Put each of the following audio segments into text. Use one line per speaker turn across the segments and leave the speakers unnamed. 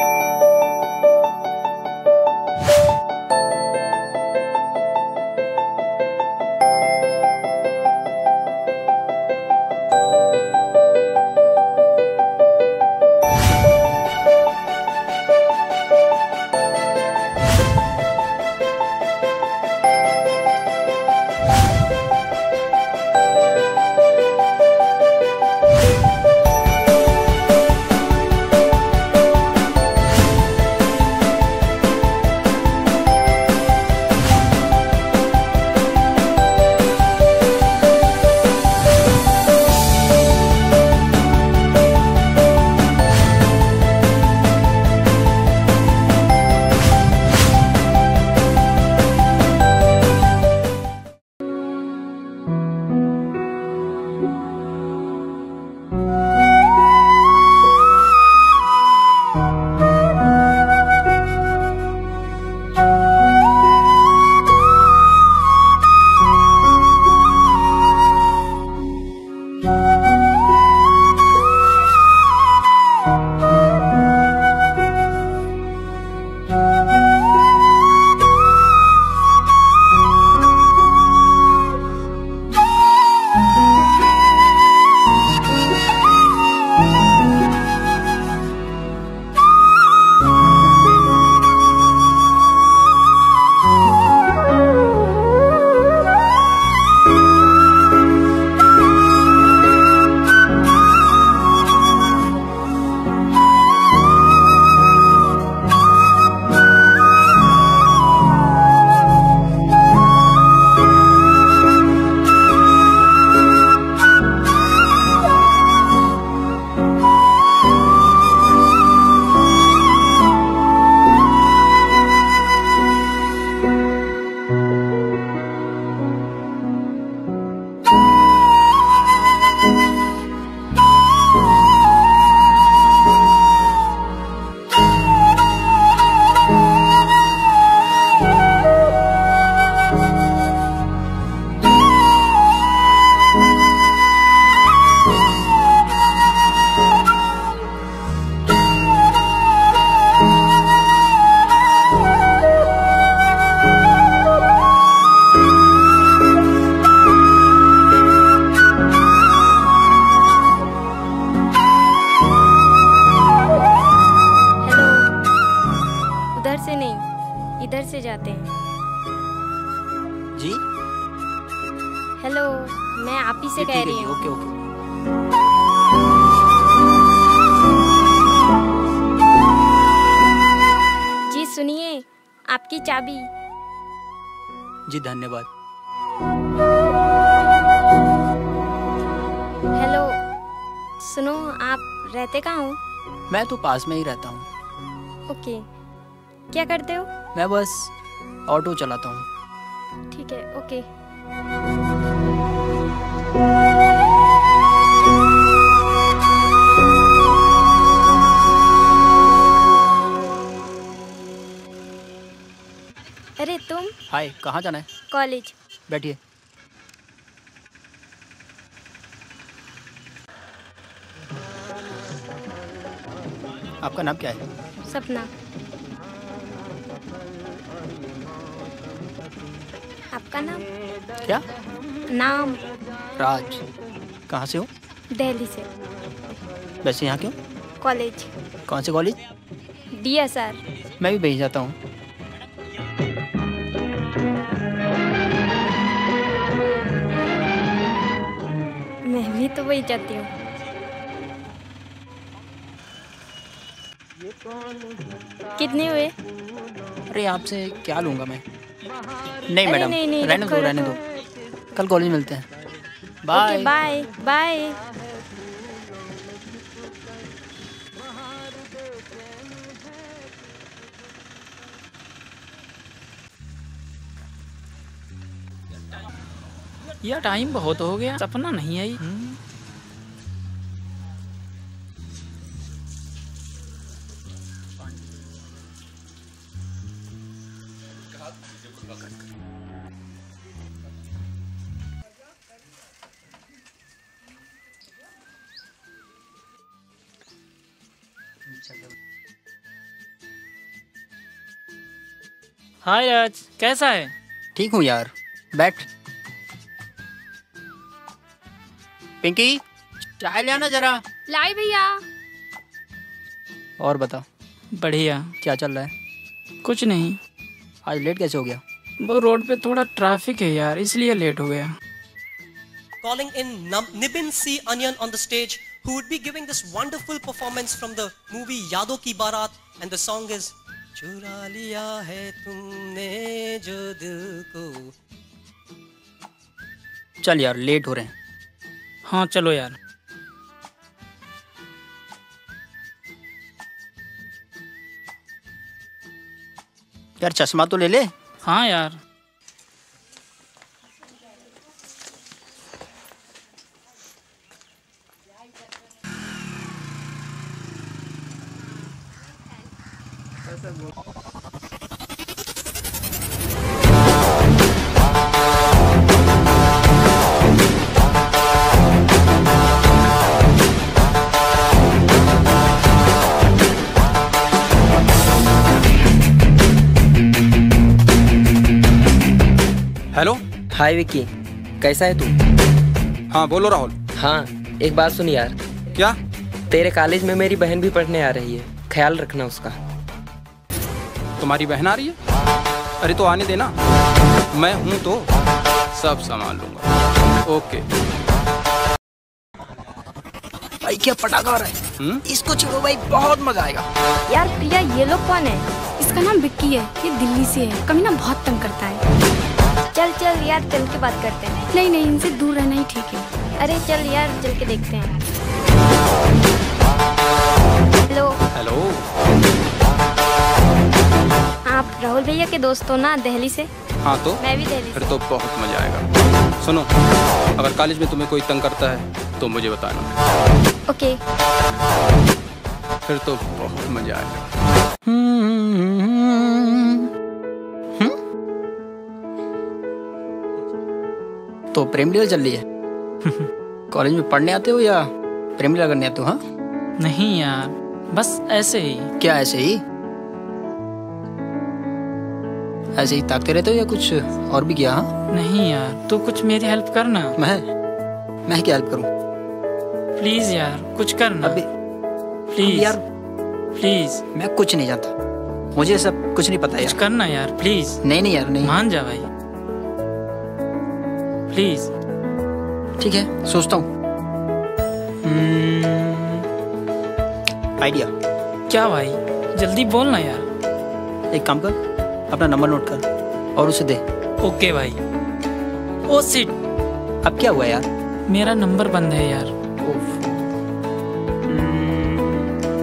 जाते
जी धन्यवाद।
हेलो सुनो आप रहते कहाँ हो?
मैं तो पास में ही रहता हूँ।
ओके क्या करते हो?
मैं बस ऑटो चलाता हूँ।
ठीक है ओके। तुम?
हाय कहाँ जाना है?
कॉलेज।
बैठिए। आपका नाम क्या है?
सपना। आपका नाम?
क्या?
नाम।
राज। कहाँ से हो?
दिल्ली से।
वैसे यहाँ क्यों?
कॉलेज।
कौन से कॉलेज?
डी एस आर
मैं भी भेज जाता हूँ।
भी तो वही चाहती हूँ। कितने हुए?
अरे आपसे क्या लूँगा मैं? नहीं मैडम रहने दो रहने दो। कल कॉलेज मिलते हैं। बाय
बाय बाय
यह टाइम बहुत हो गया सपना नहीं आई। हाय राज कैसा है?
ठीक हूँ यार बैठ। पिंकी चाय ले आना जरा।
लाई भैया।
और बता
बढ़िया।
क्या चल रहा है?
कुछ नहीं।
आज लेट कैसे हो गया?
वो रोड पे थोड़ा ट्रैफ़िक है यार इसलिए लेट हो गया।
Calling in Nibin C Aniyan on the stage who would be giving this wonderful performance from the movie Yaadon Ki Baaraat and the song is चुरा लिया है तुमने जो दिल को
चल यार लेट हो रहे हैं।
हाँ चलो यार।
यार चश्मा तो ले ले।
हाँ यार।
हाय विक्की कैसा है तू?
हाँ बोलो राहुल।
हाँ एक बात सुन यार।
क्या?
तेरे कॉलेज में मेरी बहन भी पढ़ने आ रही है ख्याल रखना उसका।
तुम्हारी बहन आ रही है? अरे तो आने देना। मैं हूँ तो सब संभाल लूँगा। ओके।
भाई क्या पटाखा रहा है?
हम्म?
इसको छोड़ो भाई बहुत मज़ा आएगा।
यार प्रिया ये लोग कौन है?
इसका नाम विक्की है ये दिल्ली से है। कभी ना बहुत तंग करता है।
चल चल यार चल के बात करते हैं।
नहीं नहीं इनसे दूर रहना ही ठीक है।
अरे चल यार चल के देखते हैं। हेलो।
हेलो।
आप राहुल भैया के दोस्त हो ना दिल्ली से?
हाँ तो?
मैं भी दिल्ली
फिर तो बहुत मज़ा आएगा। सुनो अगर कॉलेज में तुम्हें कोई तंग करता है तो मुझे बताना।
ओके।
फिर तो बहुत मज़ा आएगा।
तो प्रेम लीला चल रही है। कॉलेज में पढ़ने आते हो या प्रेम लीला करने आते हो हाँ?
नहीं यार बस ऐसे ही।
क्या ऐसे ही? ऐसे ही ताकते रहते हो या कुछ और भी किया हाँ?
नहीं यार तू कुछ मेरी हेल्प करना।
मैं? मैं क्या हेल्प करूँ?
प्लीज़ यार कुछ करना।
अभी
प्लीज़।
यार
प्लीज़।
मैं कुछ नहीं जानता। मुझे सब कुछ नहीं पता
कुछ
यार।
करना यार प्लीज़।
नहीं नहीं यार नहीं।
मान जा भाई। प्लीज़
ठीक है सोचता हूँ। आइडिया
क्या भाई? जल्दी बोलना यार।
एक काम कर अपना नंबर नोट कर और उसे दे।
ओके भाई। ओ सिट
अब क्या हुआ यार?
मेरा नंबर बंद है यार।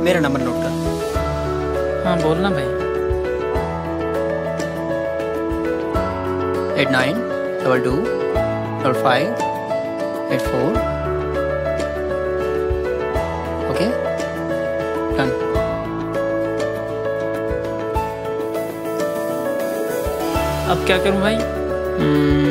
मेरा नंबर नोट कर।
हाँ बोलना भाई।
Eight nine double two double five eight four okay? Done.
अब क्या करूँ भाई?
बोलो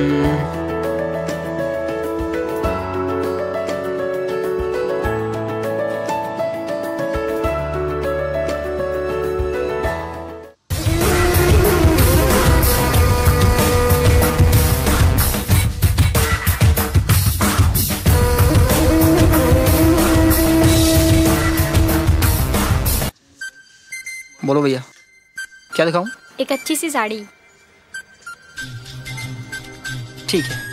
क्या दिखाऊँ?
एक अच्छी सी साड़ी।
ठीक है।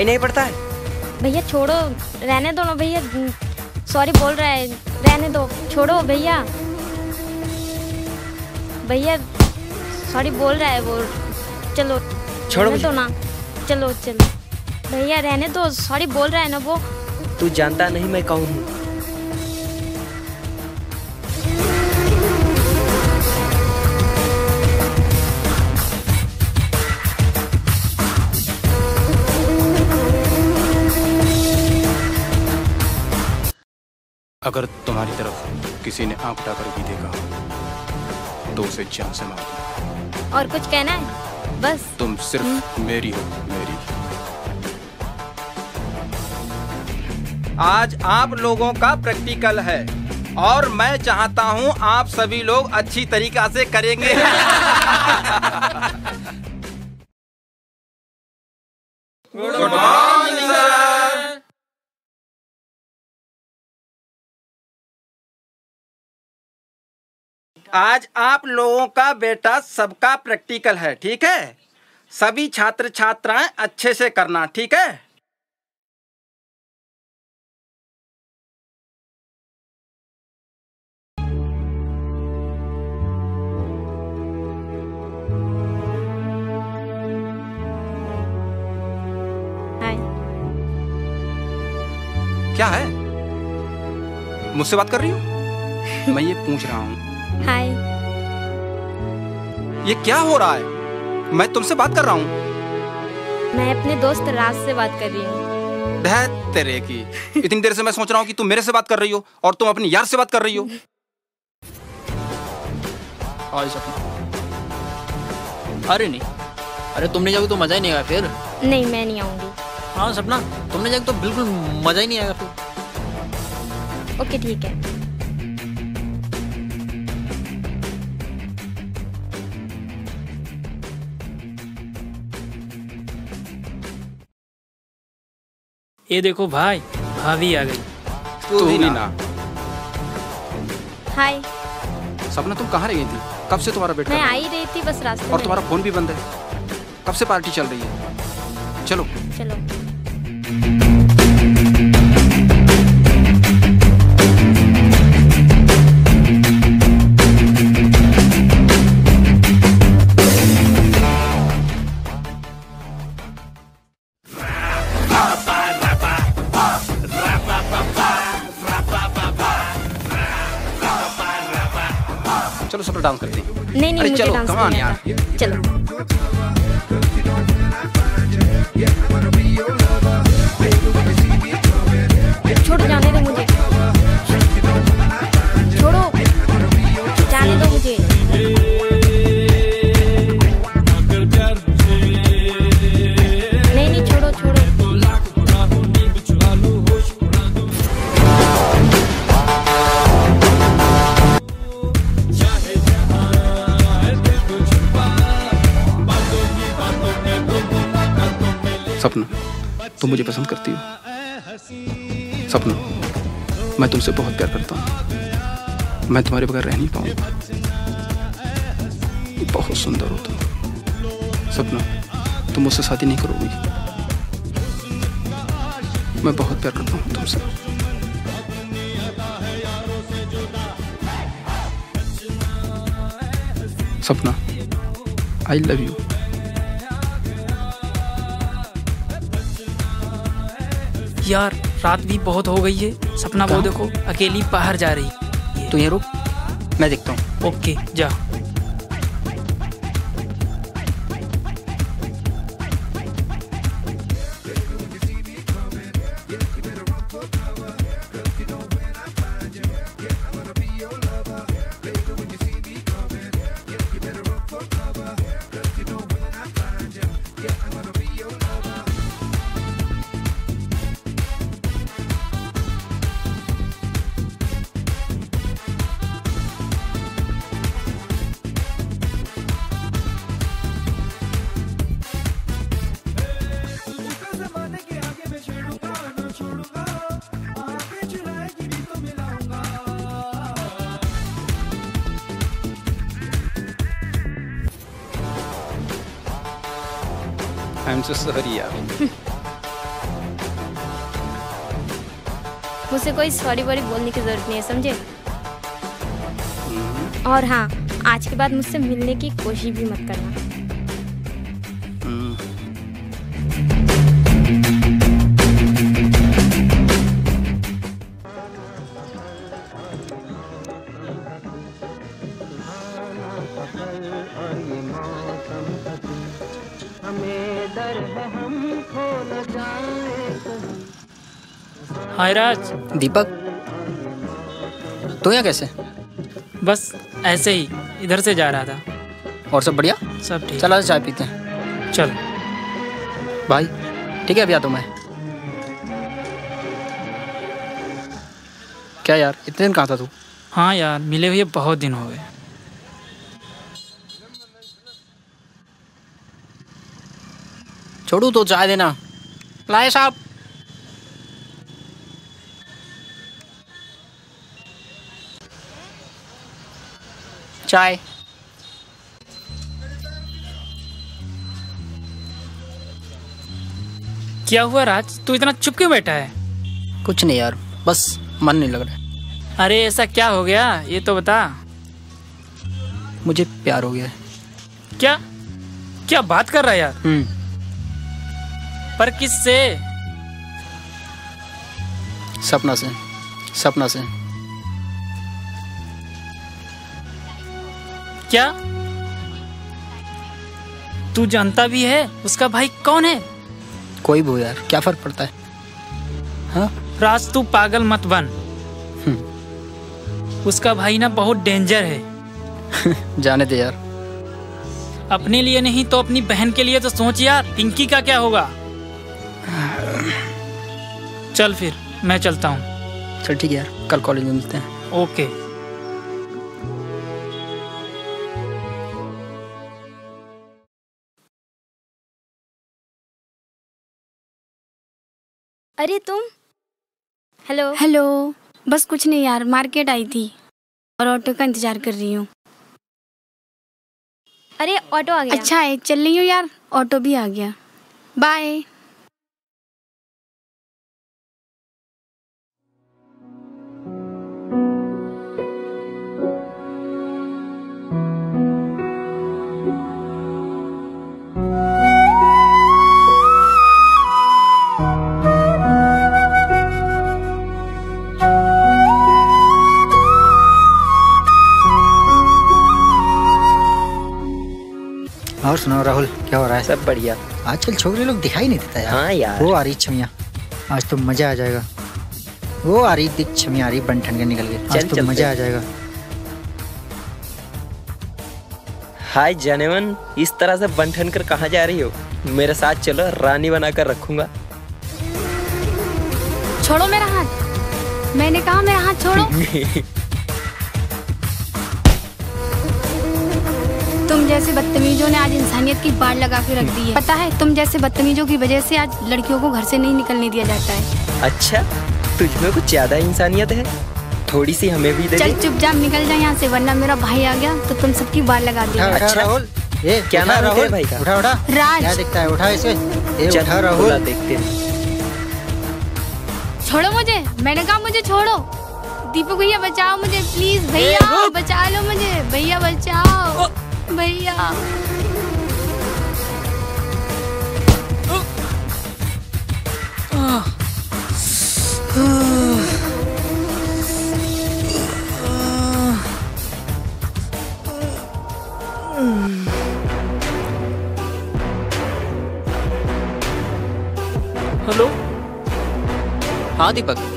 दिखाई नहीं पड़ता है।
भैया छोड़ो। रहने दो ना भैया। सॉरी बोल रहा है। रहने दो। छोड़ो भैया। भैया सॉरी बोल रहा है वो। चलो।
छोड़ो
तो दो ना। चलो चलो। भैया रहने दो। सॉरी बोल रहा है ना वो।
तू जानता नहीं मैं कौन हूँ।
अगर तुम्हारी तरफ़ किसी ने आँख उठाकर भी देखा तो उसे जान से मार
और कुछ कहना है? बस।
तुम सिर्फ़ मेरी हो मेरी। आज आप लोगों का प्रैक्टिकल है और मैं चाहता हूँ आप सभी लोग अच्छी तरीका से करेंगे। आज आप लोगों का बेटा सबका प्रैक्टिकल है ठीक है? सभी छात्र छात्राएँ अच्छे से करना ठीक है? क्या है? मुझसे बात कर रही हो? मैं ये पूछ रहा हूँ।
हाय।
ये क्या हो रहा है? मैं तुमसे बात कर रहा हूँ।
मैं अपने दोस्त राज से बात कर रही हूँ।
तेरे की। इतनी देर से मैं सोच रहा हूँ कि तुम मेरे से बात कर रही हो और तुम अपनी यार से बात कर रही हो।
अरे नहीं। अरे तुमने जाओगे तो मज़ा ही नहीं आएगा फिर।
नहीं मैं नहीं आऊँगी।
हाँ सपना। तुमने जाओगे तो बिल्कुल मज़ा ही नहीं आएगा फिर।
ओके ठीक है।
ये देखो भाई भाभी आ गई।
तू भी ना।
हाय।
सपना तुम कहाँ रह गई थी? कब से तुम्हारा बेटा
मैं आई रही थी बस रास्ते
और तुम्हारा फ़ोन भी बंद है। कब से पार्टी चल रही है? चलो।
चलो।
डांस करते हैं
नहीं नहीं
अरे
मुझे
चलो,
डांस नहीं
यार।
चलो।
पसंद करती हो। सपना। मैं तुमसे बहुत प्यार करता हूँ। मैं तुम्हारे बगैर रह नहीं पाऊँगा। बहुत सुंदर हो तुम। सपना, तुम मुझसे शादी नहीं करोगी। मैं बहुत प्यार करता हूँ तुमसे। सपना आई लव यू
यार रात भी बहुत हो गई है। सपना वो देखो अकेली बाहर जा रही।
तो ये रुक मैं देखता हूँ।
ओके जा।
कोई सॉरी वॉरी बोलने की ज़रूरत नहीं है, समझे? और हाँ आज के बाद मुझसे मिलने की कोशिश भी मत करना।
हाय राज।
दीपक तू यहाँ कैसे?
बस ऐसे ही इधर से जा रहा था।
और सब बढ़िया?
सब ठीक।
चला चाय पीते हैं।
चल।
भाई ठीक है अभी आता हूँ मैं। क्या यार इतने दिन कहाँ था तू?
हाँ यार मिले हुए बहुत दिन हो गए।
छोड़ू तो चाय देना। लाए साहब। चाय।
क्या हुआ राज? तू इतना चुप क्यों बैठा है?
कुछ नहीं यार बस मन नहीं लग रहा
अरे ऐसा क्या हो गया? ये तो बता।
मुझे प्यार हो गया है।
क्या? क्या बात कर रहा है यार?
हम्म।
पर किससे?
सपना से सपना से।
क्या? तू जानता भी है उसका भाई कौन है?
कोई भी यार क्या फ़र्क पड़ता है? हाँ?
राज तू पागल मत बन। उसका भाई ना बहुत डेंजर है।
जाने दे यार।
अपने लिए नहीं तो अपनी बहन के लिए तो सोच यार पिंकी का क्या होगा? चल फिर मैं चलता हूँ।
चल ठीक है यार कल कॉलेज में मिलते हैं।
ओके
अरे तुम? हेलो
हेलो बस कुछ नहीं यार मार्केट आई थी और ऑटो का इंतज़ार कर रही हूँ।
अरे ऑटो आ गया।
अच्छा है चल रही हूँ यार ऑटो भी आ गया। बाय
और सुनाओ राहुल क्या हो रहा है?
सब बढ़िया।
आजकल छोकरे लोग दिखाई नहीं देता यार।
हाँ यार।
वो आ रही छमिया। आज तो मज़ा आ जाएगा। वो आ रही दिख छमिया आ रही बन ठन के निकल गए आज तो मज़ा आ जाएगा।
हाय जनेवन इस तरह से बंठन कर कहाँ जा रही हो? मेरे साथ चलो रानी बनाकर रखूँगा।
छोड़ो मेरा हाथ। मैंने कहा मेरा हाथ छोड़ो। जैसे बदतमीजों ने आज इंसानियत की बाढ़ लगा के रख दी है। पता है तुम जैसे बदतमीजों की वजह से आज लड़कियों को घर से नहीं निकलने दिया जाता है।
अच्छा तुझमें कुछ ज़्यादा इंसानियत है? थोड़ी सी हमें भी दे
चल
दे
चुपचाप निकल जा यहाँ से वरना मेरा भाई आ गया तो तुम सबकी बाढ़ लगा
उठा
अच्छा।
राहुल। ये
क्या नाम
राहुल।
भाई का?
उठा उठा।
राज।
क्या दिखता है? उठा इसे। ये उठा राहुल।
देखते हैं।
छोड़ो मुझे मैंने कहा मुझे छोड़ो। दीपक भैया बचाओ मुझे प्लीज़ भैया बचा लो मुझे। भैया बचाओ। भैया
हेलो
हाँ दीपक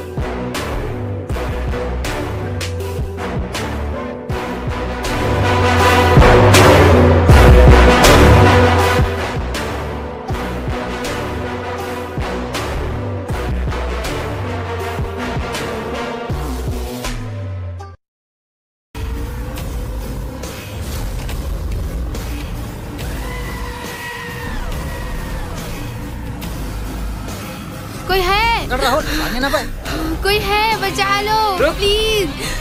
प्लीज़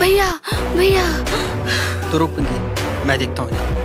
भैया भैया।
तो रुक मैं देखता हूँ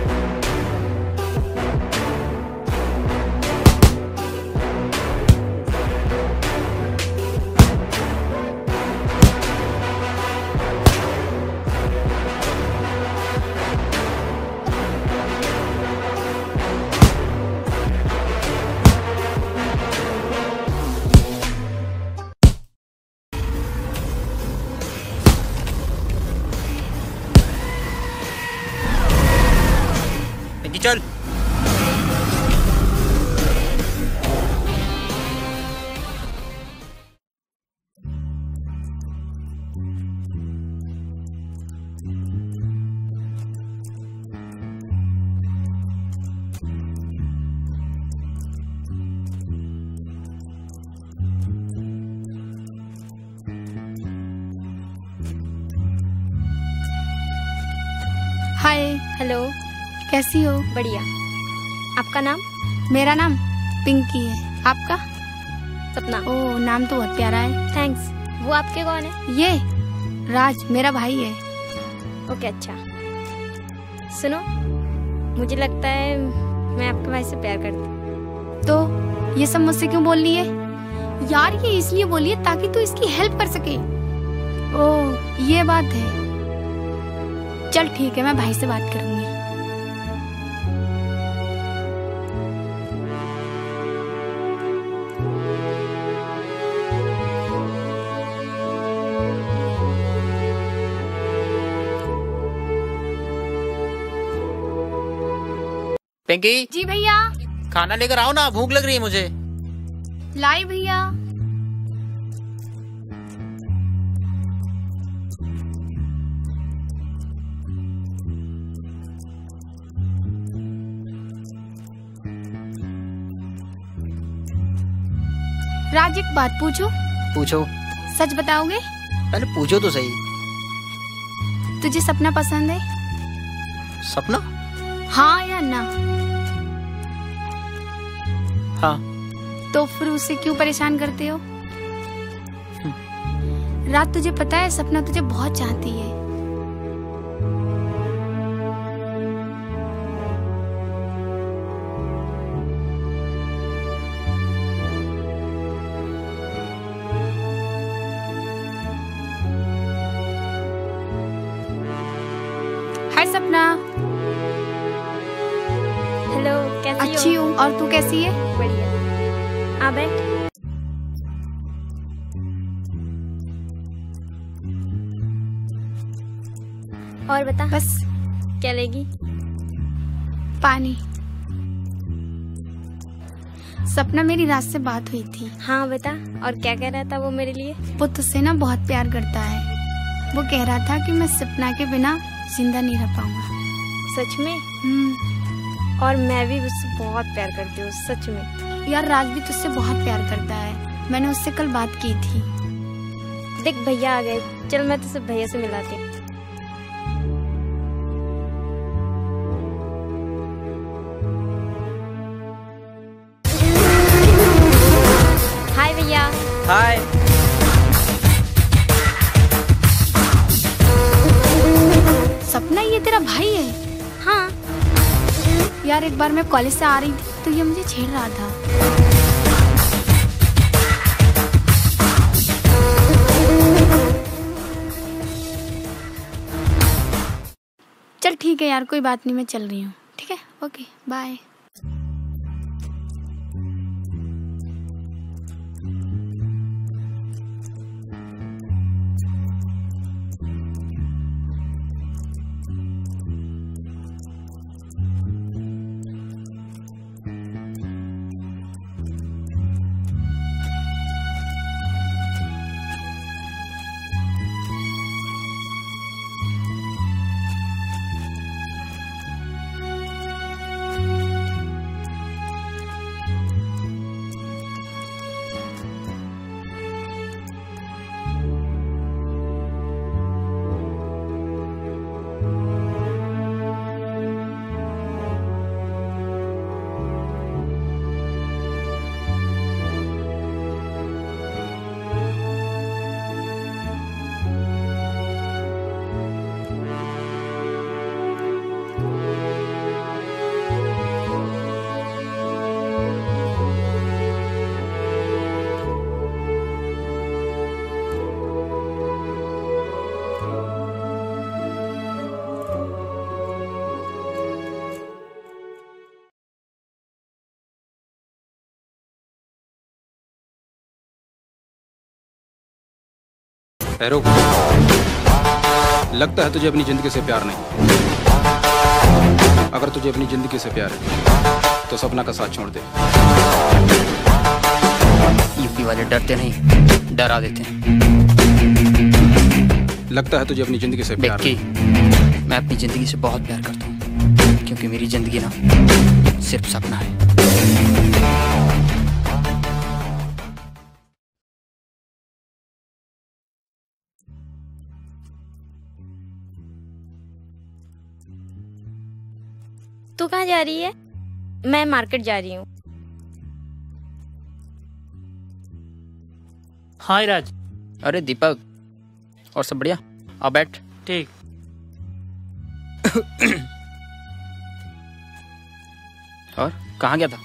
हेलो।
कैसी हो?
बढ़िया। आपका नाम?
मेरा नाम पिंकी है। आपका?
सपना।
ओ नाम तो बहुत प्यारा है।
थैंक्स। वो आपके कौन है?
ये राज मेरा भाई है।
ओके अच्छा। सुनो मुझे लगता है मैं आपके भाई से प्यार करती हूँ।
तो ये सब मुझसे क्यों बोल रही है? यार ये इसलिए बोली है ताकि तू इसकी हेल्प कर सके। ओ ये बात है। चल ठीक है मैं भाई से बात करूँगी।
पिंकी
जी भैया।
खाना लेकर आओ ना भूख लग रही है मुझे।
लाई भैया। राज एक बात पूछो?
पूछो।
सच बताओगे?
पहले पूछो तो सही।
तुझे सपना पसंद है?
सपना?
हाँ या ना?
हाँ।
तो फिर उसे क्यों परेशान करते हो? रात तुझे पता है सपना तुझे बहुत चाहती है।
कैसी है? बढ़िया। आ बैठ। और बता।
बस।
क्या लेगी?
पानी। सपना मेरी रात से बात हुई थी।
हाँ बता। और क्या कह रहा था वो मेरे लिए?
वो तुझसे ना बहुत प्यार करता है। वो कह रहा था कि मैं सपना के बिना ज़िंदा नहीं रह पाऊँगा।
सच में?
हम्म,
और मैं भी उससे बहुत प्यार करती हूँ, सच में।
यार राज भी तुझसे बहुत प्यार करता है। मैंने उससे कल बात की थी।
देख, भैया आ गए। चल, मैं तुझसे भैया से मिलाती हूँ। हाय, भैया।
हाय।
यार एक बार मैं कॉलेज से आ रही थी तो ये मुझे छेड़ रहा था। चल ठीक है यार, कोई बात नहीं, मैं चल रही हूँ। ठीक है? ओके बाय
रुक लगता है तुझे अपनी ज़िंदगी से प्यार नहीं। अगर तुझे अपनी ज़िंदगी से प्यार है तो सपना का साथ छोड़ दे।
यूपी वाले डरते नहीं डरा देते हैं।
लगता है तुझे अपनी ज़िंदगी से प्यार
मैं अपनी ज़िंदगी से बहुत प्यार करता हूँ क्योंकि मेरी ज़िंदगी ना सिर्फ़ सपना है।
तू कहाँ जा रही है? मैं मार्केट जा रही हूँ।
हाय राज।
अरे दीपक और सब बढ़िया? आ बैठ।
ठीक।
और कहाँ गया था?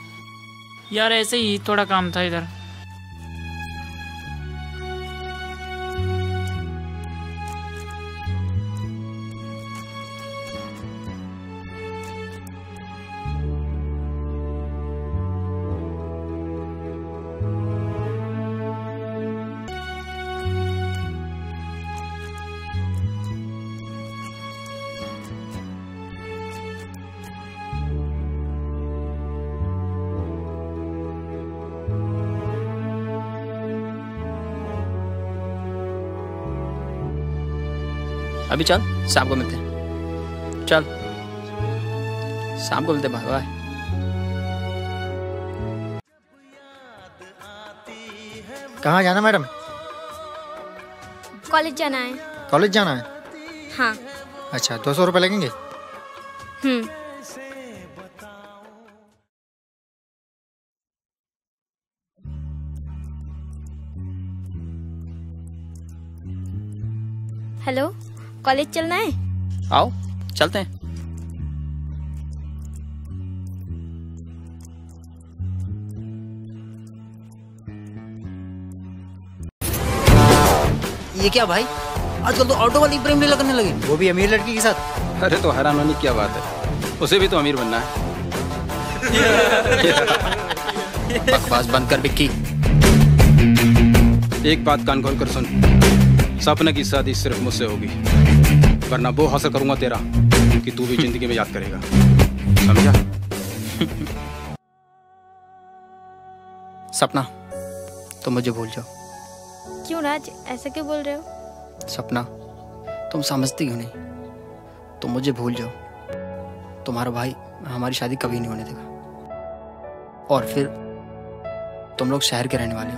यार ऐसे ही थोड़ा काम था इधर।
अभी चल शाम को मिलते हैं। चल। शाम को मिलते बाय बाय।
कहाँ जाना मैडम?
कॉलेज जाना है।
कॉलेज जाना है?
हाँ।
अच्छा दो सौ रुपये लगेंगे?
हम्म। कॉलेज चलना है?
आओ चलते हैं। ये क्या भाई? आजकल तो ऑटो वाली प्रेम लीला करने लगे।
वो भी अमीर लड़की के साथ।
अरे तो हैरान होने की क्या बात है। उसे भी तो अमीर बनना है।
बकवास बंद कर बिक्की।
एक बात कान खोल कर सुन। सपने की शादी सिर्फ़ मुझसे होगी। वरना वो हासिल करूँगा तेरा कि तू भी ज़िंदगी में याद करेगा। समझा?
सपना तुम मुझे भूल जाओ।
क्यों राज ऐसे क्यों बोल रहे हो?
सपना तुम समझती क्यों नहीं? तुम मुझे भूल जाओ। तुम्हारा भाई हमारी शादी कभी नहीं होने देगा। और फिर तुम लोग शहर के रहने वाले हो।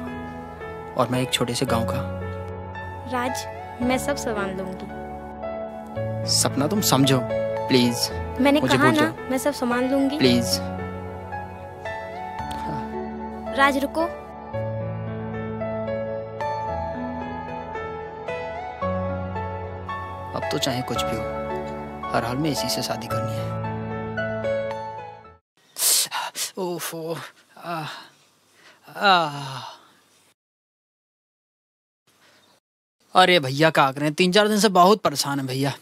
और मैं एक छोटे से गाँव का
राज मैं सब संभाल लूँगी।
सपना तुम समझो प्लीज़
मैंने कहा ना मैं सब संभाल लूँगी।
प्लीज़
राज रुको।
अब तो चाहे कुछ भी हो हर हाल में इसी से शादी करनी है। ओफो आह, आह। अरे भैया क्या करें तीन चार दिन से बहुत परेशान है भैया।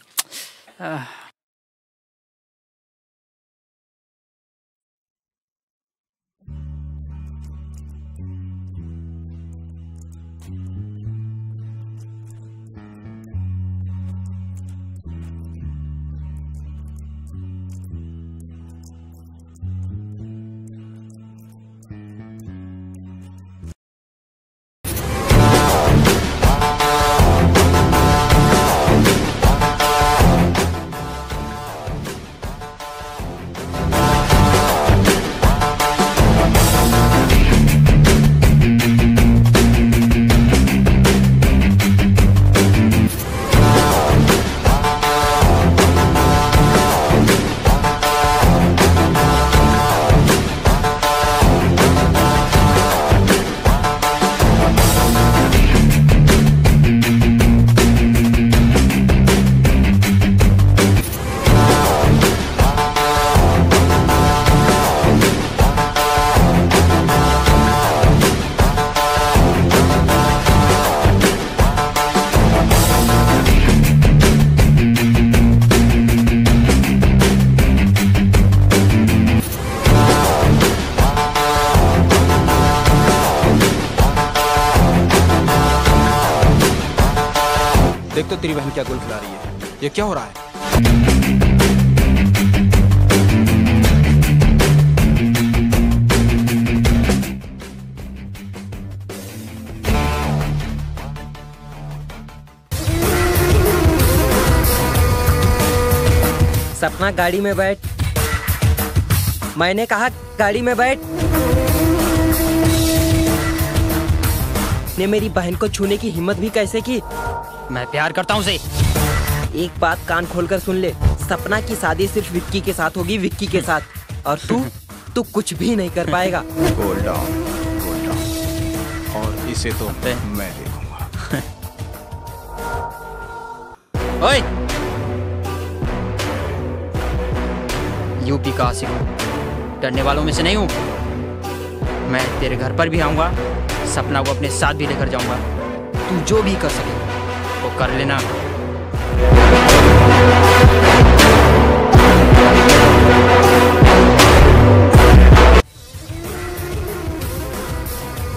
क्या गुल खिला रही है? ये क्या हो रहा है?
सपना गाड़ी में बैठ। मैंने कहा, गाड़ी में बैठ। ने मेरी बहन को छूने की हिम्मत भी कैसे की?
मैं प्यार करता हूँ उसे।
एक बात कान खोलकर सुन ले। सपना की शादी सिर्फ़ विक्की के साथ होगी विक्की के साथ। और तू तू कुछ भी नहीं कर पाएगा।
डाउन डाउन और इसे तो मैं देखूँगा।
ओए! यूपी का आशिक हूँ। डरने वालों में से नहीं हूँ। मैं तेरे घर पर भी आऊँगा सपना को अपने साथ भी लेकर जाऊँगा। तू जो भी कर सके। कर लेना।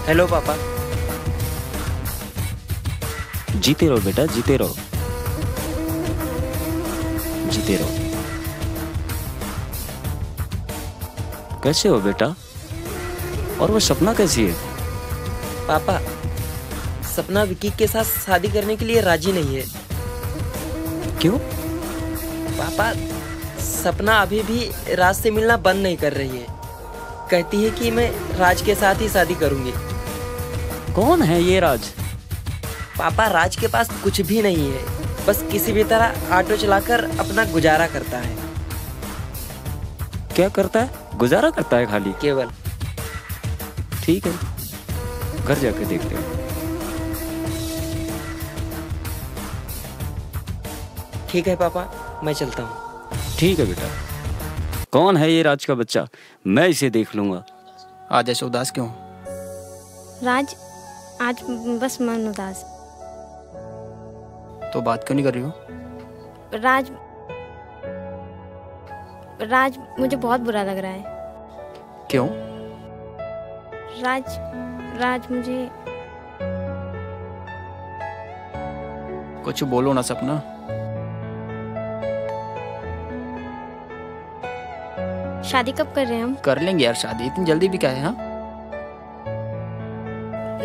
हेलो पापा।
जीते रहो बेटा, जीते रहो। जीते रहो। कैसे हो बेटा? और वो सपना कैसी है?
पापा सपना विक्की के साथ शादी करने के लिए राज़ी नहीं है।
क्यों?
पापा सपना अभी भी राज से मिलना बंद नहीं कर रही है। कहती है कि मैं राज के साथ ही शादी करूँगी।
कौन है ये राज?
पापा राज के पास कुछ भी नहीं है। बस किसी भी तरह ऑटो चलाकर अपना गुजारा करता है।
क्या करता है? गुजारा करता है खाली?
केवल।
ठीक है घर जाके देखते हैं।
ठीक है पापा मैं चलता हूँ।
ठीक है बेटा। कौन है ये राज का बच्चा? मैं इसे देख लूँगा।
आज ऐसे उदास क्यों?
राज आज बस मन उदास।
तो बात क्यों नहीं कर रही हो?
राज राज मुझे बहुत बुरा लग रहा है।
क्यों?
राज राज मुझे
कुछ बोलो ना सपना।
शादी कब कर रहे हैं हम?
कर लेंगे यार शादी। इतनी जल्दी भी क्या है हाँ?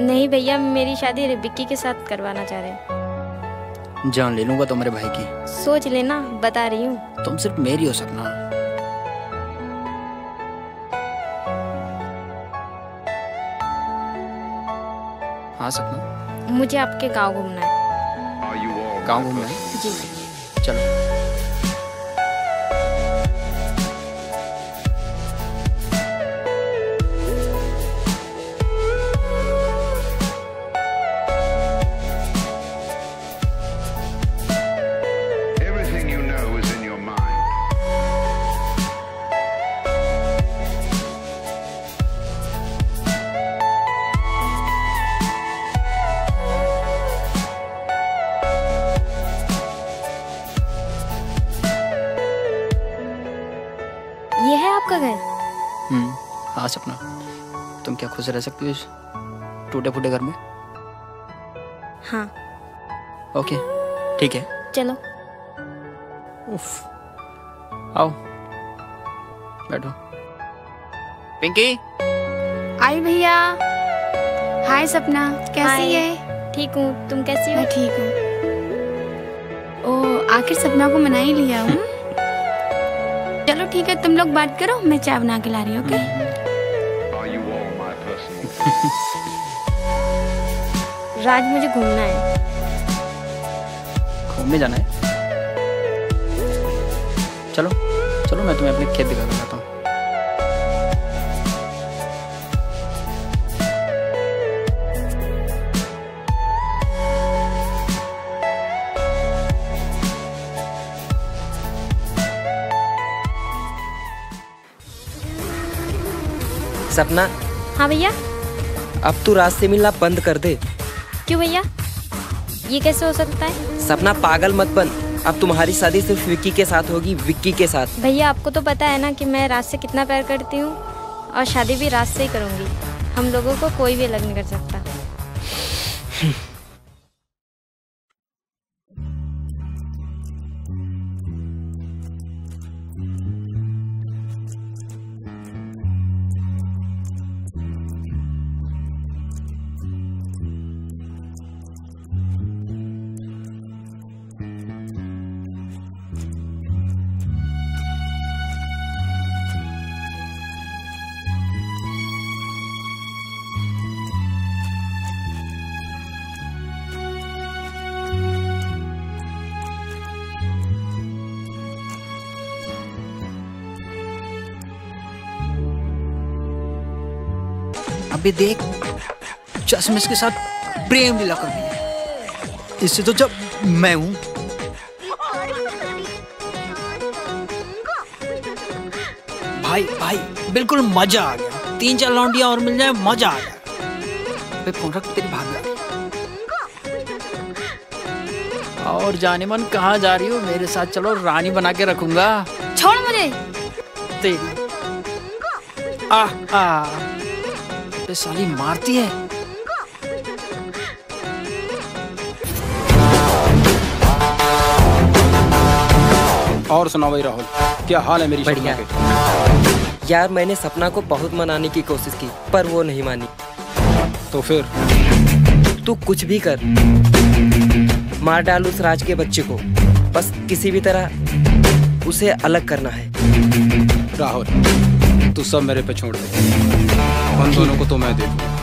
नहीं भैया मेरी शादी विक्की के साथ करवाना चाह रहे हैं।
जान ले लूँगा तुम्हारे भाई की।
सोच लेना बता रही हूँ।
तुम सिर्फ़ मेरी हो सपना। हाँ सपना।
मुझे आपके गाँव घूमना है।
गाँव घूमना है?
जी।
चलो। खुश रह सकती हो इस टूटे फूटे घर में?
हाँ।
ओके ठीक है।
चलो।
उफ। आओ। बैठो। पिंकी?
आई भैया। हाय सपना कैसी है?
ठीक हूँ। तुम कैसी हो?
मैं ठीक हूँ। ओ आखिर सपना को मना ही लिया हूँ? चलो ठीक है तुम लोग बात करो मैं चाय बना के ला रही हूँ ओके?
राज मुझे घूमना है।
घूमने जाना है? चलो चलो मैं तुम्हें अपने खेत दिखा बताता हूँ।
सपना?
हाँ भैया।
अब तू रात से मिलना बंद कर दे।
क्यों भैया? ये कैसे हो सकता है?
सपना पागल मत बन। अब तुम्हारी शादी सिर्फ़ विक्की के साथ होगी विक्की के साथ।
भैया आपको तो पता है ना कि मैं रात से कितना प्यार करती हूँ और शादी भी रात से ही करूँगी। हम लोगों को कोई भी अलग नहीं कर सकता।
अबे देख चश्मिश के साथ प्रेम लीला कर रही है। इससे तो जब मैं हूँ भाई भाई बिल्कुल मज़ा आ गया। तीन चार लौंडियाँ और मिल जाए मज़ा आ गया। अबे फ़ोन रख तेरी भाग
और जाने मन कहाँ जा रही हो? मेरे साथ चलो रानी बना के रखूँगा।
छोड़ मुझे।
तेरी। आ आ। साली मारती है।
और सुनाओ भाई राहुल क्या हाल है मेरी
बढ़िया। यार मैंने सपना को बहुत मनाने की कोशिश की पर वो नहीं मानी।
तो फिर?
तू कुछ भी कर मार डाल उस राज के बच्चे को बस किसी भी तरह उसे अलग करना है।
राहुल तू सब मेरे पे छोड़ दे। उन दोनों को तो मैं दे दूँ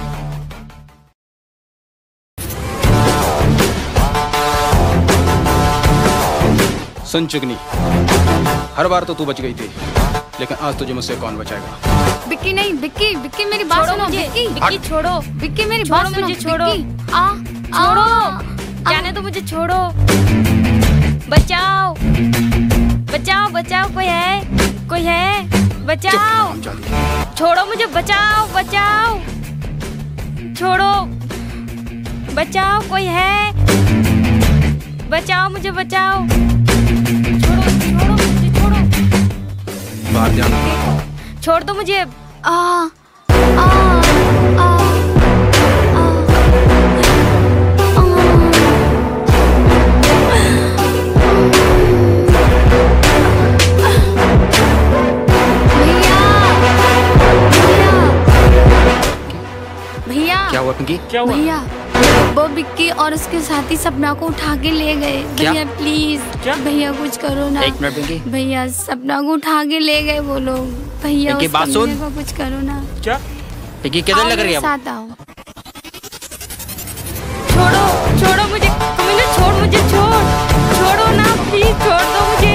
सुन चुगनी हर बार तो तू बच गई थी लेकिन आज तुझे मुझसे कौन बचाएगा?
बिक्की नहीं बिक्की बिक्की मेरी बात
छोड़ो
सुनो बिक्की
बिक्की छोड़ो।
बिक्की मेरी बात सुनो
मुझे, छोड़ो।
आ
छोड़ो। जाने दो मुझे छोड़ो। बचाओ। बचाओ बचाओ कोई है? कोई है? बचाओ। छोड़ो मुझे बचाओ बचाओ। छोड़ो बचाओ कोई है? बचाओ मुझे बचाओ। छोड़ो छोड़ो मुझे छोड़ो।
बाहर जाना।
छोड़ दो मुझे।
आ आ। आ
क्या हुआ पिंकी?
क्या हुआ?
भैया वो बिक्की और उसके साथी सपना को उठा के ले गए। भैया प्लीज़
क्या?
भैया कुछ करो ना।
एक मिनट पिंकी।
भैया सपना को उठा के ले गए वो लोग। भैया
पिंकी,
उस
बात सुन।
कुछ करो ना।
क्या?
पिंकी किधर लग रही है
साथ आओ।
छोड़ो छोड़ो मुझे छोड़ मुझे छोड़। छोड़ो ना प्लीज़ छोड़ दो मुझे।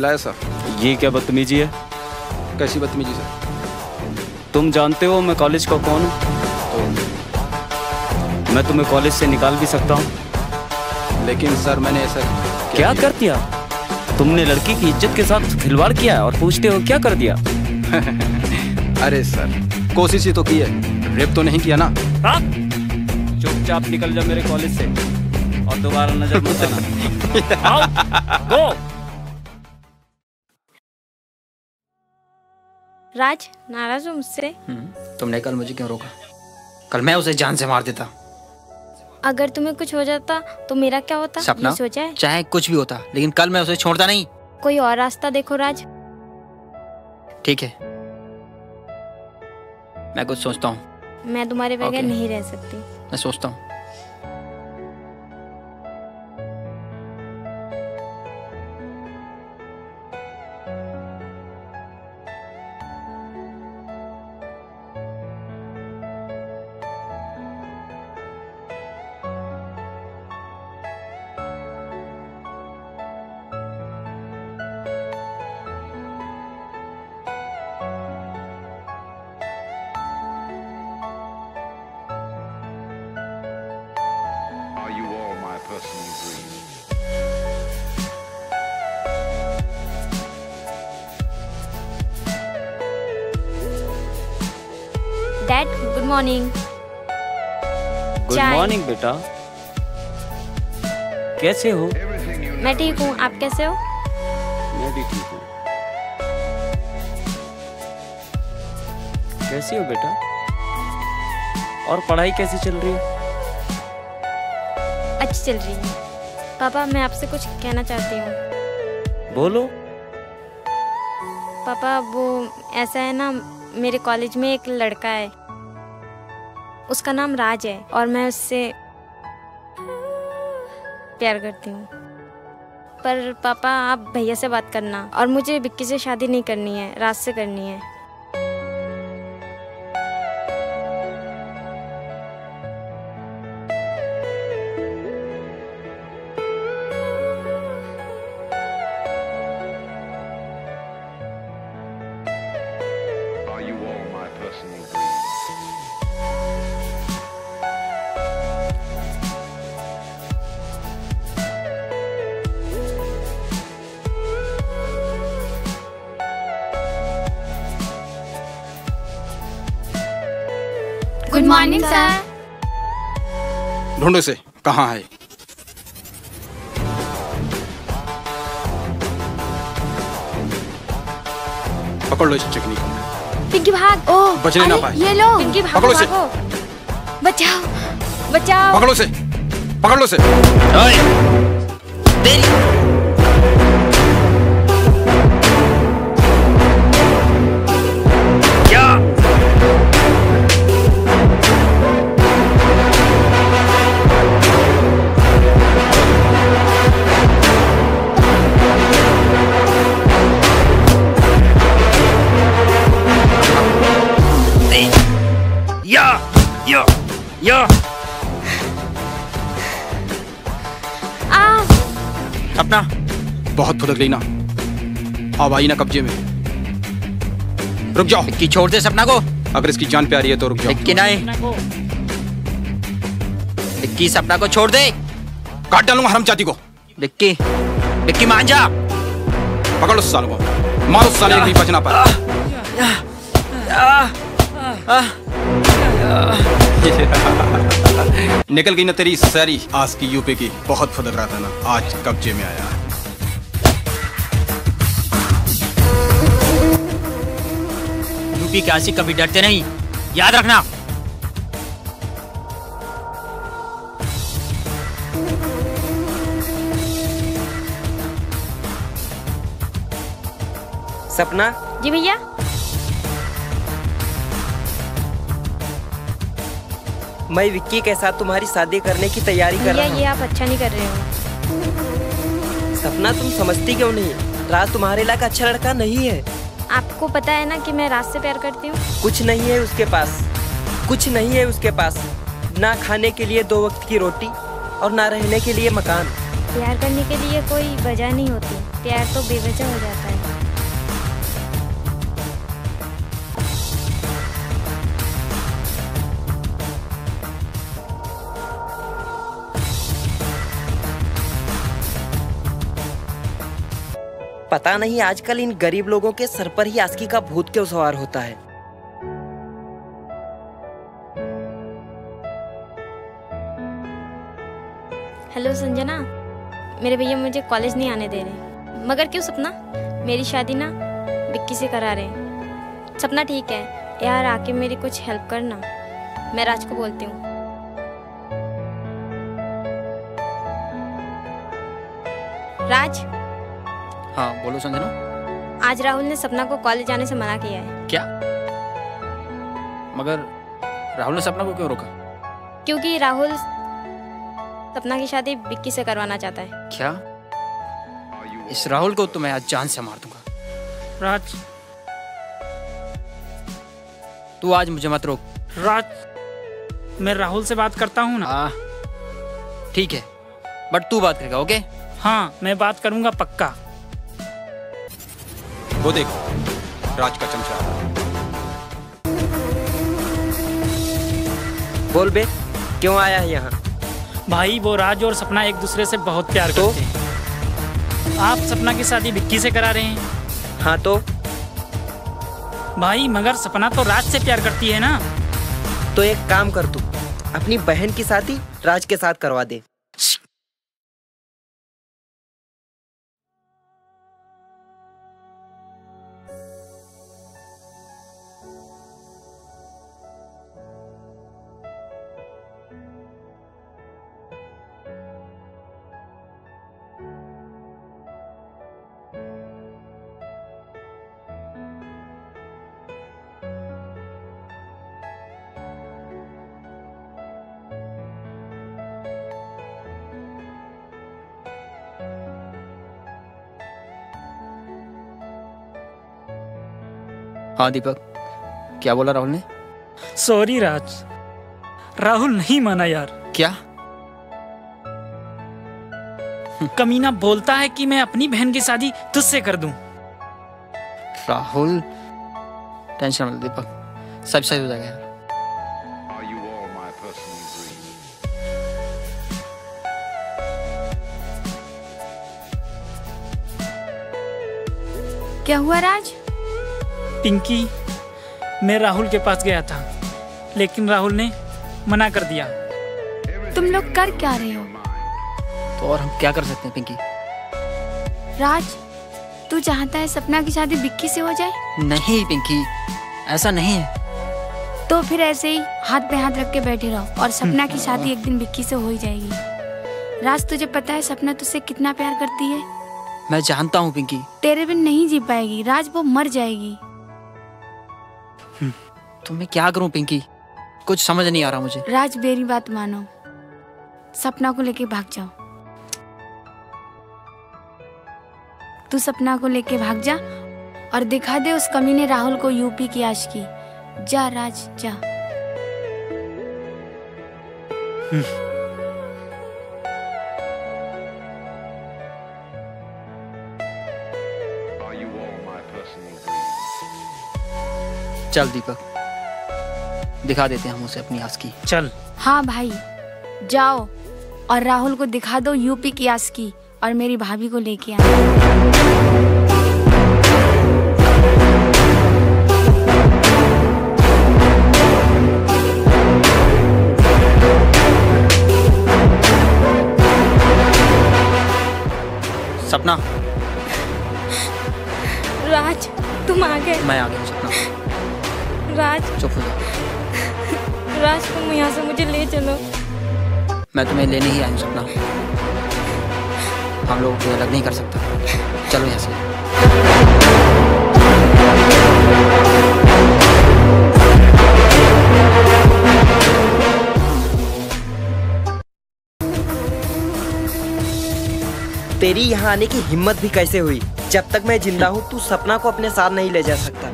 बुलाया सर।
ये क्या बदतमीजी है?
कैसी बदतमीजी सर?
तुम जानते हो मैं कॉलेज का कौन हूँ? तो मैं तुम्हें कॉलेज से निकाल भी सकता हूँ।
लेकिन सर मैंने ऐसा
क्या क्या कर दिया? तुमने लड़की की इज़्ज़त के साथ खिलवाड़ किया और पूछते हो क्या कर दिया?
अरे सर कोशिश ही तो की है। रेप तो नहीं किया ना।
हाँ? चुपचाप निकल जा मेरे कॉलेज से और दोबारा नज़र मत आना। आओ, गो।
राज नाराज़ हो मुझसे।
तुमने कल मुझे क्यों रोका? कल मैं उसे जान से मार देता।
अगर तुम्हें कुछ हो जाता तो मेरा क्या होता?
सपना?
सोचा है?
चाहे कुछ भी होता लेकिन कल मैं उसे छोड़ता नहीं।
कोई और रास्ता देखो राज।
ठीक है। मैं कुछ सोचता हूँ।
मैं तुम्हारे बगैर
Okay.
नहीं रह सकती।
मैं सोचता हूँ।
Dad good morning
good morning बेटा। कैसे हो?
मैं ठीक हूँ आप कैसे हो?
मैं भी ठीक हूँ। कैसी हो बेटा? और पढ़ाई कैसी चल रही है?
अच्छी चल रही है। पापा मैं आपसे कुछ कहना चाहती हूँ।
बोलो।
पापा वो ऐसा है ना मेरे कॉलेज में एक लड़का है। उसका नाम राज है और मैं उससे प्यार करती हूँ। पर पापा, आप भैया से बात करना और मुझे विक्की से शादी नहीं करनी है, राज से करनी है।
ढूंढो से कहा है? पकड़ लो इस चिकनी को
पिंकी भाग। ओ
बचने ना पाए।
ये लो।
पिंकी भागो
पकड़ो
से बचाओ बचाओ।
पकड़ो से पकड़ लो से
या
बहुत फुदक गई ना। अब आई ना कब्जे में। रुक जाओ।
की छोड़ दे सपना को।
अगर इसकी जान प्यारी है तो रुक जाओ।
इक्की नहीं। इक्की सपना को छोड़ दे।
काट डालूँगा हरमजादी को।
डिक्की डिक्की मान जा।
पकड़ उस साल को। मारो उस साले की बचना पाए निकल गई ना तेरी सारी। आज की यूपी की बहुत फुदक रहा था ना। आज कब्जे में आया।
यूपी के आशिक कभी डरते नहीं। याद रखना।
सपना?
जी भैया।
मैं विक्की के साथ तुम्हारी शादी करने की तैयारी कर
भैया
रहा
ये आप अच्छा नहीं कर रहे हो।
सपना तुम समझती क्यों नहीं? राज तुम्हारे लायक अच्छा लड़का नहीं है।
आपको पता है ना कि मैं राज से प्यार करती हूँ?
कुछ नहीं है उसके पास। कुछ नहीं है उसके पास। ना खाने के लिए दो वक्त की रोटी और ना रहने के लिए मकान।
प्यार करने के लिए कोई वजह नहीं होती। प्यार तो बेवजह हो जाता है।
पता नहीं आजकल इन गरीब लोगों के सर पर ही आस्की का भूत क्यों सवार होता है।
हेलो संजना, मेरे भैया मुझे कॉलेज नहीं आने दे रहे। मगर क्यों सपना? मेरी शादी ना विक्की से करा रहे सपना ठीक है, यार आके मेरी कुछ हेल्प करना। मैं राज को बोलती हूँ। राज?
हाँ बोलो संजना।
आज राहुल ने सपना को कॉलेज जाने से मना किया है।
क्या? मगर राहुल ने सपना को क्यों रोका?
क्योंकि राहुल सपना की शादी विक्की से करवाना चाहता है।
क्या? इस राहुल को तो मैं आज जान से मार दूँगा।
राज।
तू आज मुझे मत रोक।
राज मैं राहुल से बात करता हूँ ना?
ठीक है बट तू बात करेगा ओके?
हाँ मैं बात करूँगा पक्का।
वो देख राज का चमचा।
बोल बे क्यों आया है यहाँ?
भाई वो राज और सपना एक दूसरे से बहुत प्यार
तो?
करते हैं। आप सपना की शादी विक्की से करा रहे हैं।
हाँ तो?
भाई मगर सपना तो राज से प्यार करती है ना।
तो एक काम कर तू अपनी बहन की शादी राज के साथ करवा दे।
हाँ दीपक। क्या बोला राहुल ने?
सॉरी राज। राहुल नहीं माना यार।
क्या?
कमीना बोलता है कि मैं अपनी बहन की शादी तुझसे कर दूँ।
राहुल? टेंशन मत दीपक। सब सही हो जाएगा यार?
क्या हुआ राज?
पिंकी मैं राहुल के पास गया था लेकिन राहुल ने मना कर दिया।
तुम लोग कर क्या रहे हो?
तो और हम क्या कर सकते हैं पिंकी?
राज तू चाहता है सपना की शादी बिक्की से हो जाए।
नहीं पिंकी ऐसा नहीं है।
तो फिर ऐसे ही हाथ पे हाथ रख के बैठे रहो और सपना की शादी एक दिन बिक्की से हो ही जाएगी। राज तुझे पता है सपना तुझसे कितना प्यार करती है?
मैं जानता हूँ पिंकी।
तेरे बिन नहीं जी पाएगी। राज वो मर जाएगी।
तो मैं क्या करूँ पिंकी? कुछ समझ नहीं आ रहा मुझे।
राज मेरी बात मानो। सपना को लेके भाग जाओ। तू सपना को लेके भाग जा और दिखा दे उस कमीने राहुल को यूपी की आश की। जा राज जा?
चल दीपक। दिखा देते हैं हम उसे अपनी आस की।
चल।
हाँ भाई जाओ और राहुल को दिखा दो यूपी की आस की और मेरी भाभी को लेके आना।
सपना।
राज तुम आ गए।
मैं आ गया सपना।
राज।
चुप हो जा।
राज तुम यहाँ से मुझे ले चलो।
मैं तुम्हें लेने ही आया हूँ सपना। हम लोग कोई अलग नहीं कर सकता। चलो यहाँ से।
तेरी यहाँ आने की हिम्मत भी कैसे हुई? जब तक मैं ज़िंदा हूँ तू सपना को अपने साथ नहीं ले जा सकता।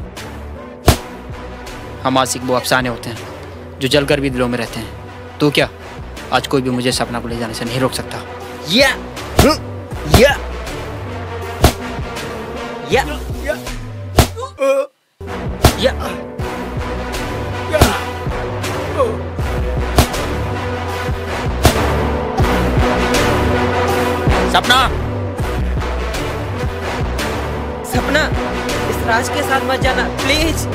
हम आशिक वो अफसाने होते हैं। जो जलकर भी दिलों में रहते हैं। तो क्या? आज कोई भी मुझे सपना को ले जाने से नहीं रोक सकता।
या या या या,
सपना।
सपना, इस राज के साथ मत जाना प्लीज़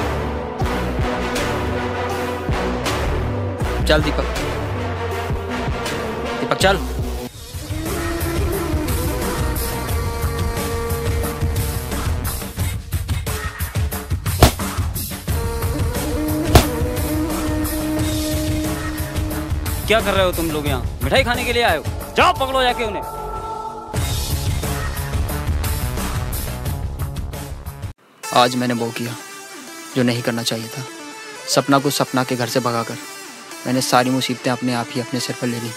चल दीपक। दीपक, चल।
क्या कर रहे हो तुम लोग यहाँ? मिठाई खाने के लिए आए हो? जाओ पकड़ो जाके उन्हें।
आज मैंने वो किया जो नहीं करना चाहिए था। सपना को सपना के घर से भगाकर। मैंने सारी मुसीबतें अपने आप ही अपने सिर पर ले ली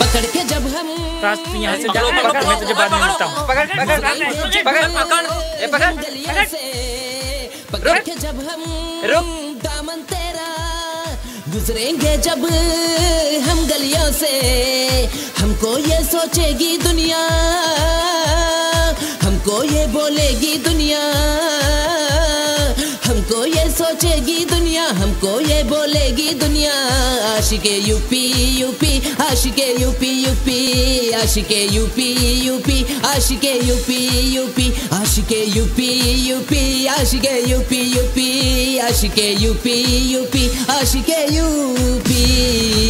पकड़ के जब हम
यहाँ से जा पकड़ मैं तुझे बाद में मिलता हूँ
पकड़ पकड़ पकड़ पकड़ ए पकड़
गलियों से पकड़ के जब हम
रुक
दामन तेरा गुजरेंगे जब हम गलियों से। हमको ये सोचेगी दुनिया हमको ये बोलेगी दुनिया। सोचेगी दुनिया, हमको ये बोलेगी दुनिया। आशिके यूपी यूपी, आशिके यूपी यूपी, आशिके यूपी यूपी, आशिके यूपी यूपी, आशिके यूपी यूपी, आशिके यूपी यूपी, आशिके यूपी यूपी, आशिके यूपी।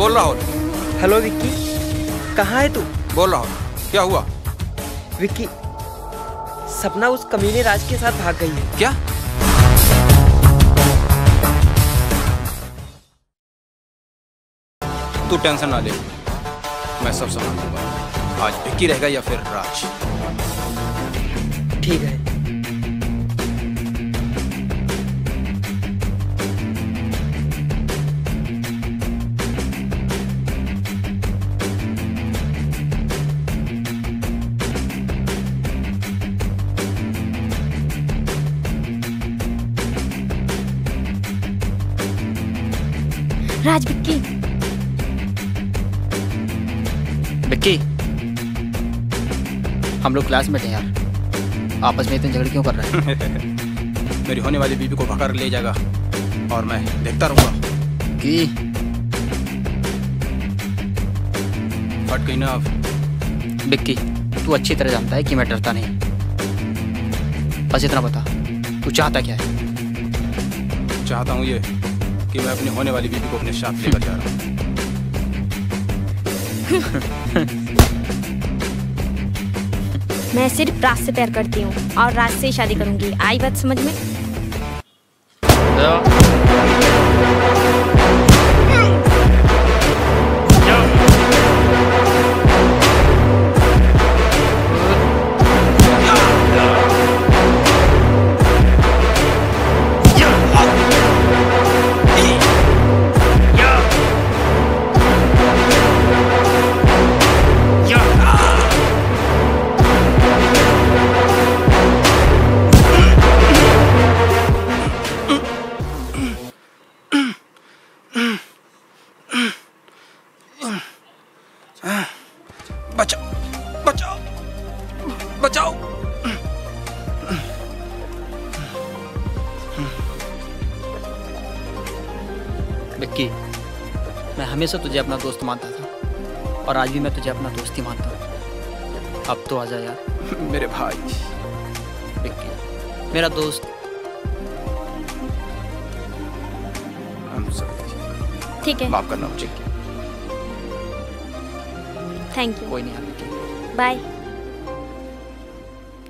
बोल रहा हूँ।
हेलो विक्की। कहाँ है तू?
बोल रहा हूँ। क्या हुआ?
विक्की सपना उस कमीने राज के साथ भाग गई है।
क्या? तू टेंशन ना ले। मैं सब संभाल लूँगा आज विक्की रहेगा या फिर राज?
ठीक है।
हम लोग क्लासमेट हैं यार। आपस में इतने झगड़े क्यों कर रहे हैं?
मेरी होने वाली बीबी को भगाकर ले जाएगा और मैं देखता रहूँगा।
कि?
फट गई ना अब।
विक्की तू अच्छी तरह जानता है कि मैं डरता नहीं। बस इतना बता तू चाहता क्या है?
चाहता हूँ ये कि मैं अपनी होने वाली बीबी को अपने साथ लेकर जा रहा हूँ।
मैं सिर्फ़ राज से प्यार करती हूँ और राज से ही शादी करूँगी। आई बात समझ में?
हमेशा तुझे अपना दोस्त मानता था। और आज भी मैं तुझे अपना दोस्त ही मानता हूँ। अब तो आजा यार।
मेरे भाई।
विक्की मेरा दोस्त।
ठीक है।
माफ़ करना मुझे।
थैंक यू
कोई नहीं यार
बाय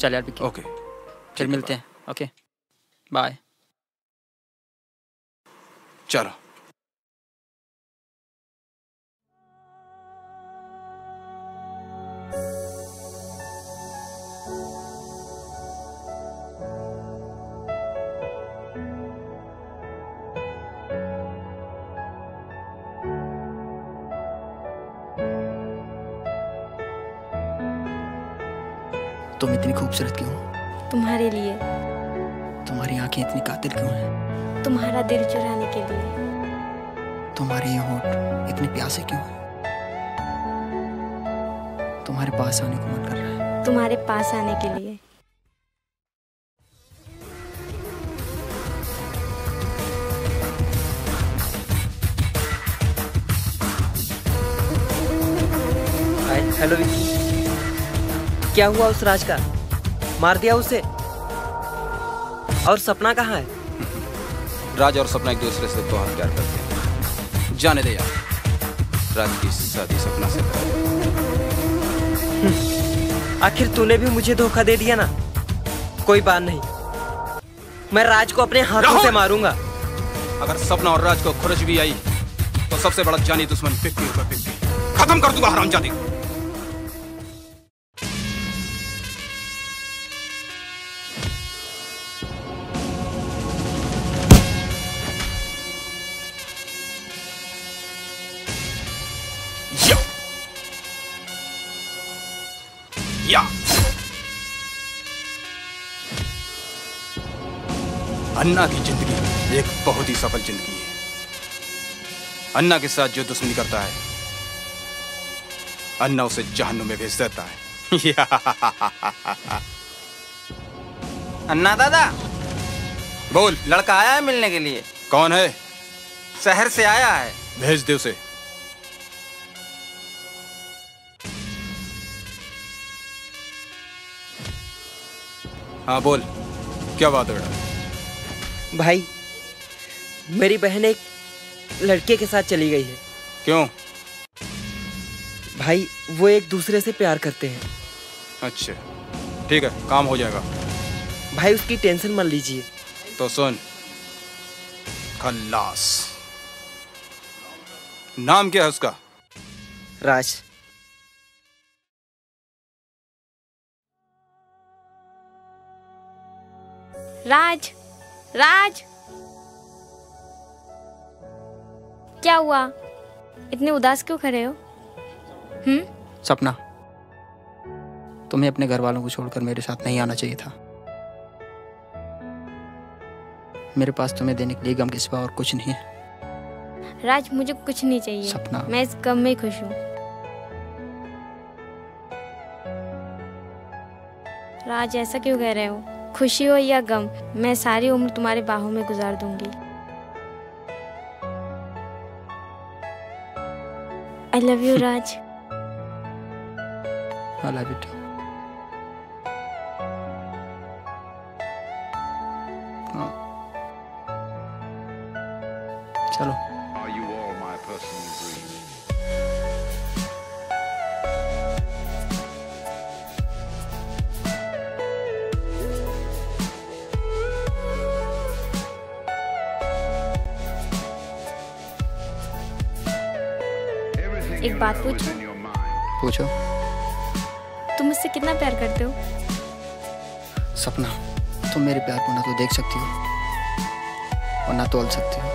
चल यार विक्की
ओके
फिर मिलते हैं। ओके बाय
चलो।
तुम इतनी खूबसूरत क्यों? हो
तुम्हारे लिए।
तुम्हारी आँखें इतनी कातिल क्यों हैं?
तुम्हारा दिल चुराने के लिए।
तुम्हारे ये होठ इतने प्यासे क्यों हैं? तुम्हारे पास आने को मन कर रहा है।
तुम्हारे पास आने के लिए।
क्या हुआ उस राज का? मार दिया उसे? और सपना कहाँ है?
राज और सपना एक दूसरे से बहुत प्यार करते हैं। जाने दे यार। राज की शादी सपना से करा।
आखिर तूने भी मुझे धोखा दे दिया ना? कोई बात नहीं। मैं राज को अपने हाथों से मारूँगा।
अगर सपना और राज को खुरच भी आई तो सबसे बड़ा जानी दुश्मन पिक्की पिक्की खत्म कर दूँगा हरामजादी को। अन्ना की ज़िंदगी। एक बहुत ही सफल ज़िंदगी है। अन्ना के साथ जो दुश्मनी करता है अन्ना उसे जहन्नुम में भेज देता है।
अन्ना दादा!
बोल।
लड़का आया है मिलने के लिए।
कौन है?
शहर से आया है।
भेज दे उसे। हाँ बोल। क्या बात है? बेटा
भाई मेरी बहन एक लड़के के साथ चली गई है।
क्यों?
भाई वो एक दूसरे से प्यार करते हैं।
अच्छा ठीक है काम हो जाएगा।
भाई उसकी टेंशन मत लीजिए।
तो सुन। खल्लास। नाम क्या है उसका?
राज।
राज राज! क्या हुआ? इतने उदास क्यों खड़े हो? हम्म?
सपना तुम्हें अपने घर वालों को छोड़कर मेरे साथ नहीं आना चाहिए था। मेरे पास तुम्हें देने के लिए गम के सिवा और कुछ नहीं है।
राज मुझे कुछ नहीं चाहिए।
सपना।
मैं इस गम में ही खुश हूँ। राज ऐसा क्यों कह रहे हो? खुशी हो या गम, मैं सारी उम्र तुम्हारे बाहों में गुजार दूँगी। I love you Raj
I love you too Sapna. तुम मेरे प्यार को ना तो देख सकती हो और ना तोल सकती हो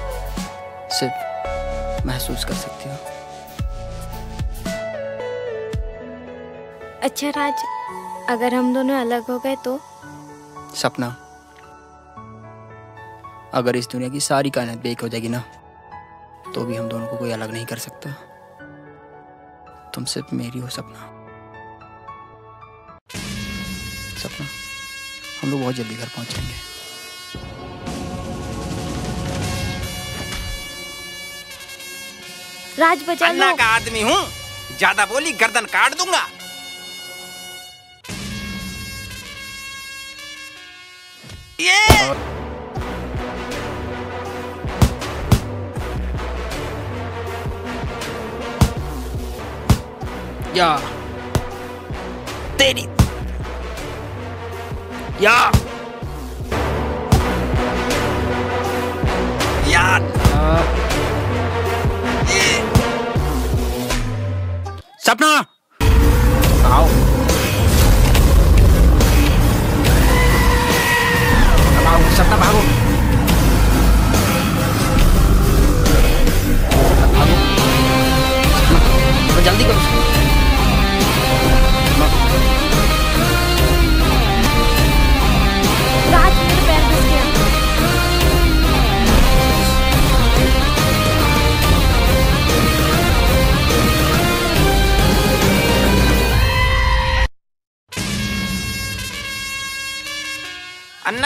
सिर्फ़ महसूस कर सकती हो।
अच्छा राज अगर हम दोनों अलग हो गए तो?
सपना। अगर इस दुनिया की सारी कायनात बेक हो जाएगी ना तो भी हम दोनों को कोई अलग नहीं कर सकता। तुम सिर्फ़ मेरी हो सपना। सपना। हम लोग बहुत जल्दी घर पहुँचेंगे
राज
अल्लाह का आदमी हूँ। ज़्यादा बोली गर्दन काट दूँगा।
ये। या।
तेरी Yeah.
Yeah.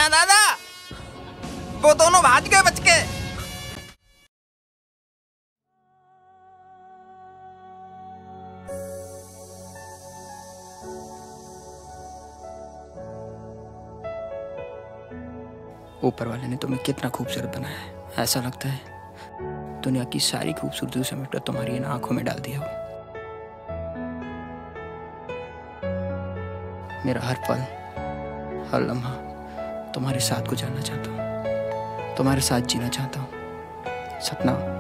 दादा। वो दोनों भाग गए बच के।
ऊपर वाले ने तुम्हें कितना खूबसूरत बनाया है। ऐसा लगता है दुनिया की सारी खूबसूरती समेटकर तुम्हारी इन आँखों में डाल दिया हो। मेरा हर पल, हर लम्हा तुम्हारे साथ गुजारना चाहता हूँ। तुम्हारे साथ जीना चाहता हूँ।
सतना।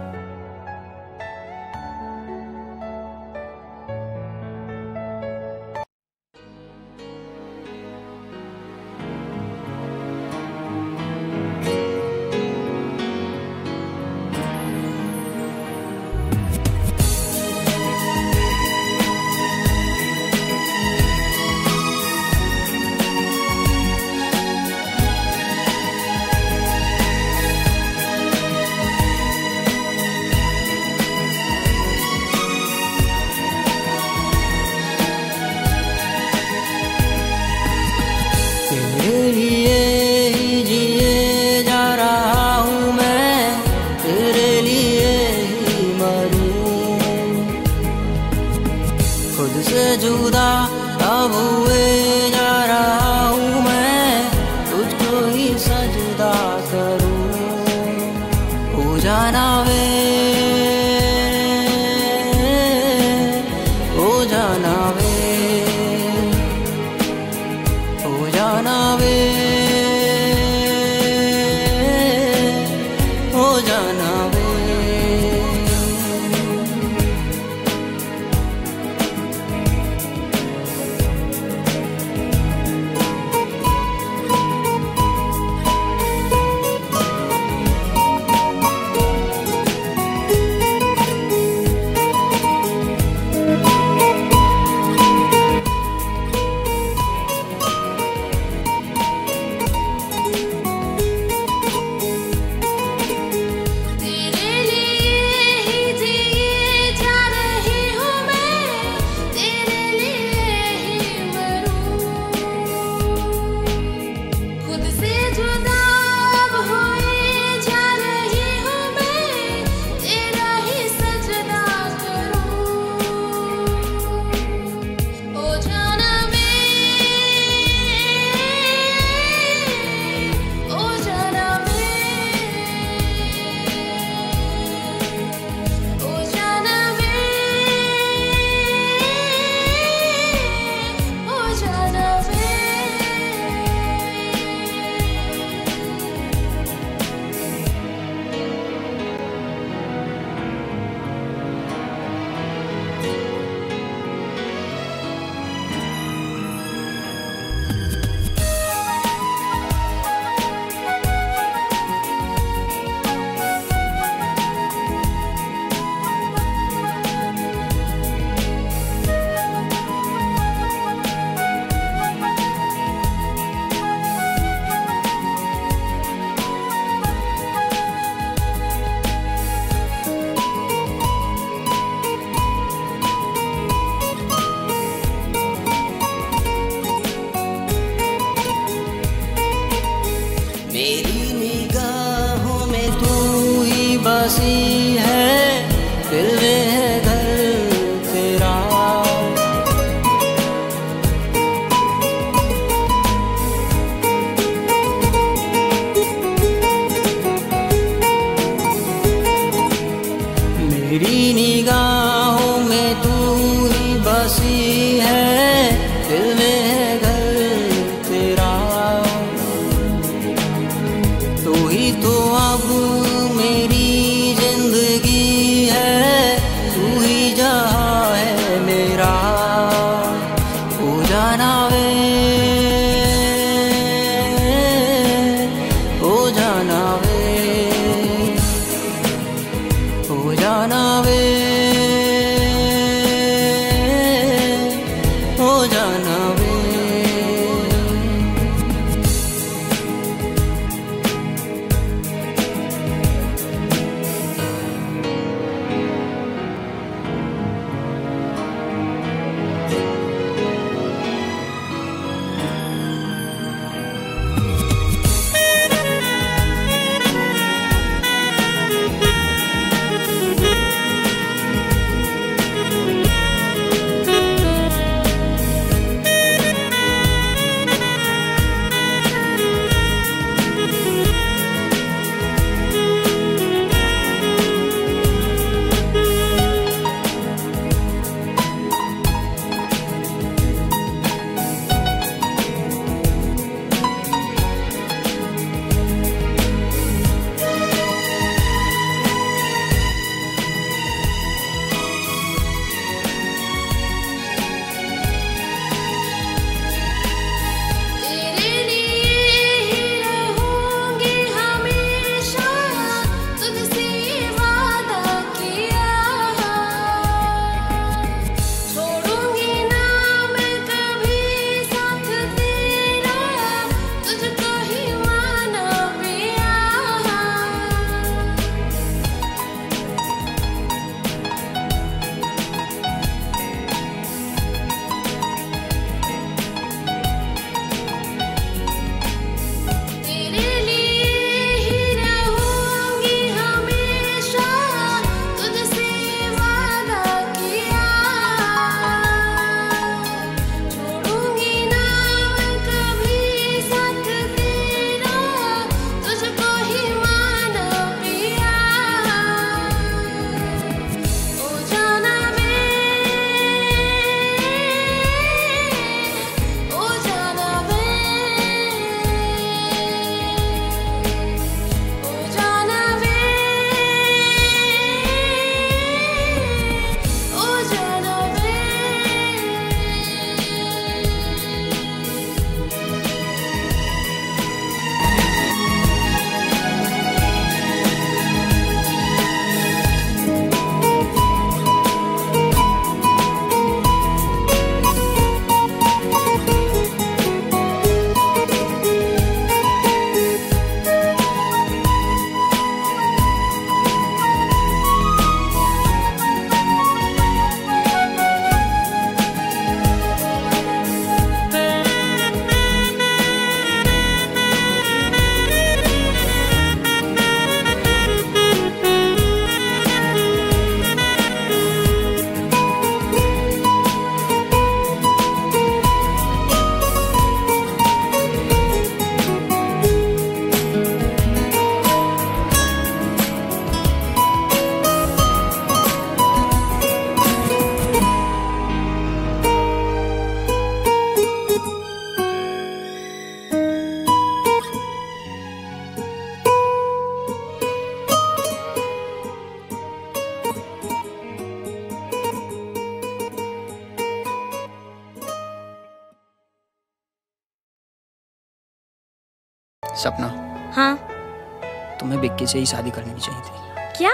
से ही
शादी करनी भी चाहिए थी।
क्या?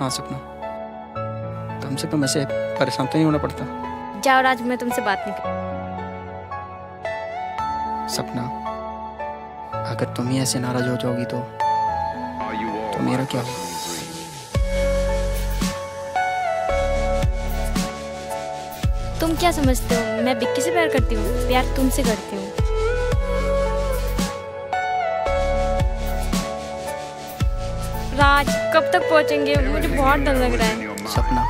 हाँ सपना। कम से कम ऐसे परेशान तो नहीं होना पड़ता।
जाओ राज मैं तुमसे बात नहीं कर
सपना अगर तुम ही ऐसे नाराज़ हो जाओगी तो तो मेरा क्या होगा?
तुम क्या समझते हो? मैं बिक्की से प्यार करती हूँ प्यार तुमसे करती हूँ। कब तक पहुँचेंगे? मुझे बहुत डर लग रहा है।
सपना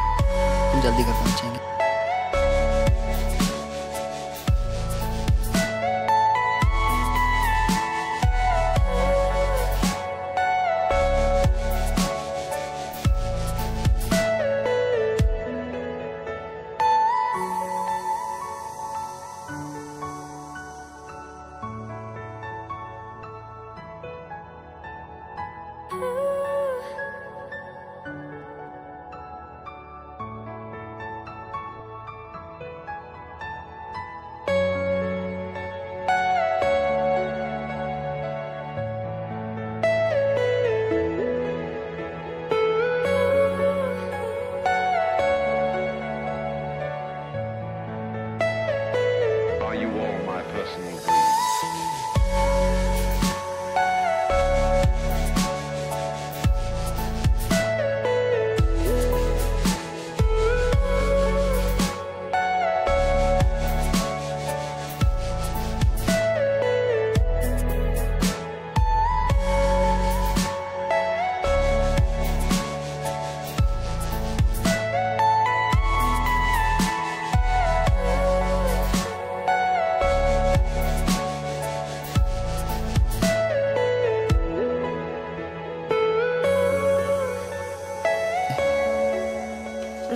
तुम जल्दी घर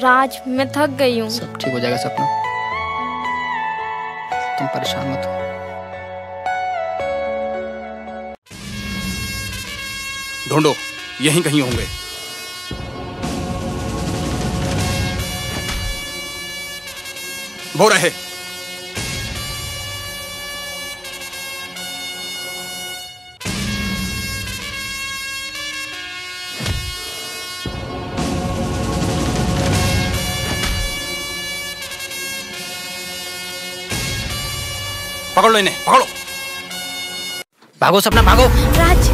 राज मैं थक गई हूँ।
सब ठीक हो जाएगा सपना। तुम परेशान मत हो।
ढूंढो यहीं कहीं होंगे। वो रहे। लो इन्हें पकड़ो।
भागो सपना भागो।
राज।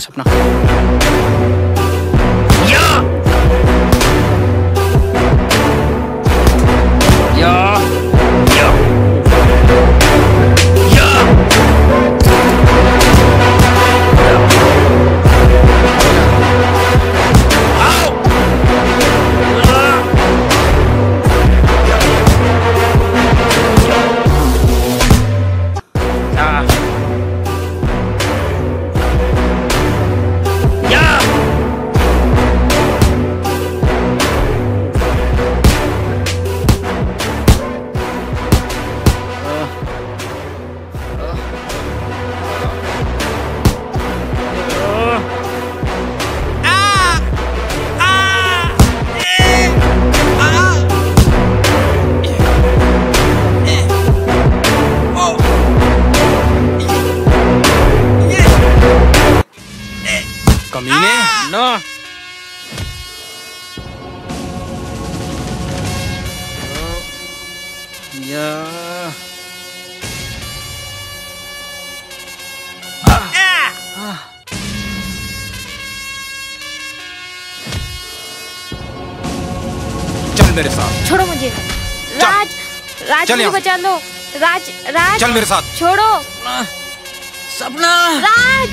सपना।
कमीने।
ना। या।
चल मेरे साथ।
छोड़ो मुझे। राज राज
चल
मुझे बचा लो राज राज।
चल मेरे साथ।
छोड़ो।
सपना।
राज!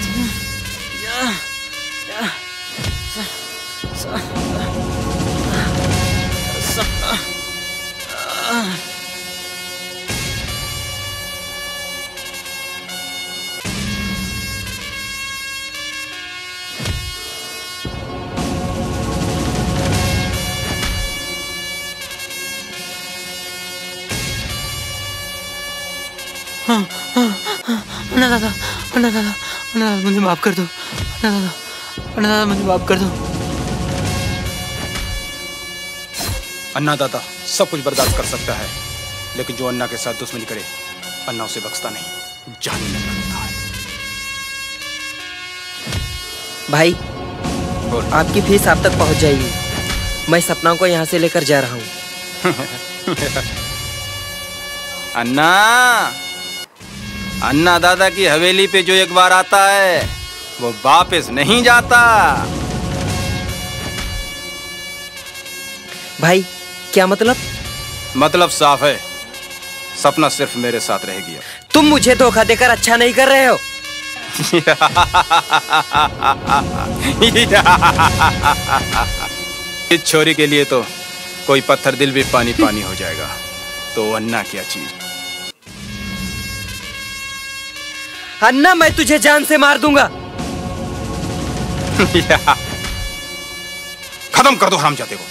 दादा अन्ना दादा अन्ना दादा मुझे माफ़ कर दो अन्ना दादा अन्ना दादा मुझे माफ़ कर दो
अन्ना दादा सब कुछ बर्दाश्त कर सकता है लेकिन जो अन्ना के साथ दुश्मनी करे अन्ना उसे बख्शता नहीं। जाने लग। रखता है
भाई आपकी फ़ीस आप तक पहुँच जाएगी। मैं सपना को यहाँ से लेकर जा रहा हूँ।
अन्ना! अन्ना दादा की हवेली पे जो एक बार आता है वो वापस नहीं जाता।
भाई क्या मतलब?
मतलब साफ़ है। सपना सिर्फ़ मेरे साथ रहेगी अब।
तुम मुझे धोखा देकर अच्छा नहीं कर रहे हो।
इस छोरी के लिए तो कोई पत्थर दिल भी पानी पानी हो जाएगा। तो अन्ना क्या चीज़?
अन्ना मैं तुझे जान से मार दूँगा।
खत्म कर दो हरामजादे को।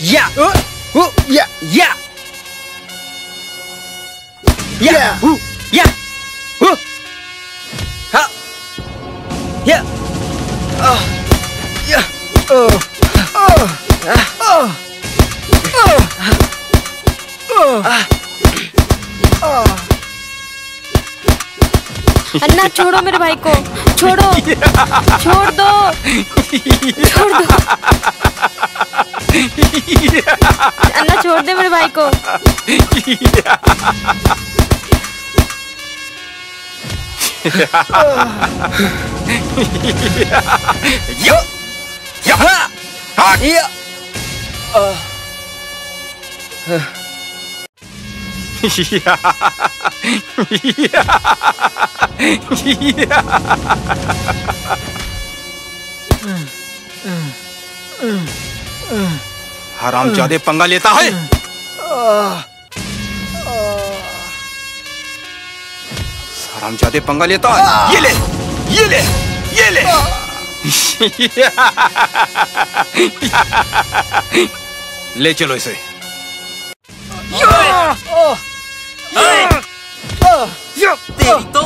या। Ooh, yeah, yeah. Yeah. yeah. Ooh, yeah. Ooh. Ha. Yeah. Oh. Yeah. Oh. Oh. Oh. Oh. Oh. Oh. oh.
अन्ना छोड़ो मेरे भाई को। छोड़ो। छोड़ दो। छोड़ दो। अन्ना छोड़ दे मेरे भाई को।
यो या हाँ
या। आ,
हरामजादे पंगा लेता है। हरामजादे पंगा लेता है। ये ले ये ले ये ले। ले चलो इसे।
तेरी तो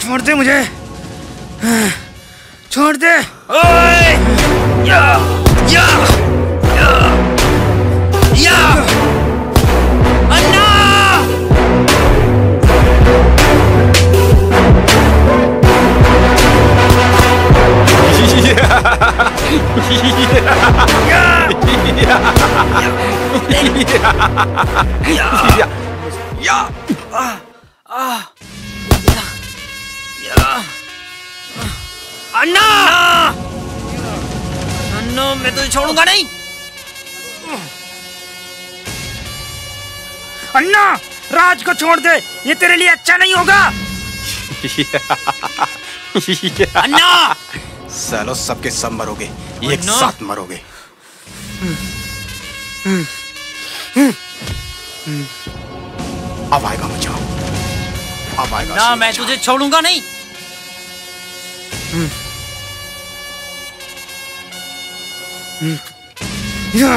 छोड़ दे मुझे छोड़ दे
ओए या या या या अन्ना! अन्ना मैं तुझे छोड़ूँगा नहीं।
अन्ना राज को छोड़ दे। ये तेरे लिए अच्छा नहीं होगा।
अन्ना!
सालो सबके सब मरोगे एक साथ मरोगे। अब आएगा मज़ा अब आएगा
ना मैं तुझे छोड़ूँगा नहीं।
या।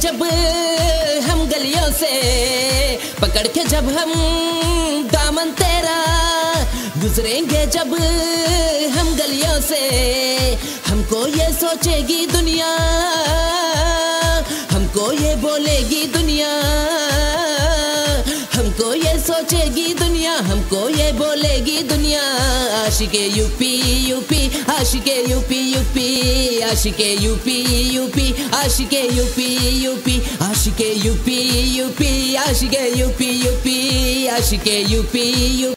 जब हम गलियों से पकड़ के जब हम दामन तेरा गुजरेंगे, जब हम गलियों से हमको ये सोचेगी दुनिया, हमको ये बोलेगी दुनिया, हमको ये सोचेगी दुनिया, हमको ये बोलेगी दुनिया। आशिके यूपी यूपी आशिके यूपी यूपी आशिके यूपी यूपी आशिके यूपी यूपी आशिके यूपी यूपी आशिके यूपी यूपी आशिके यूपी यूपी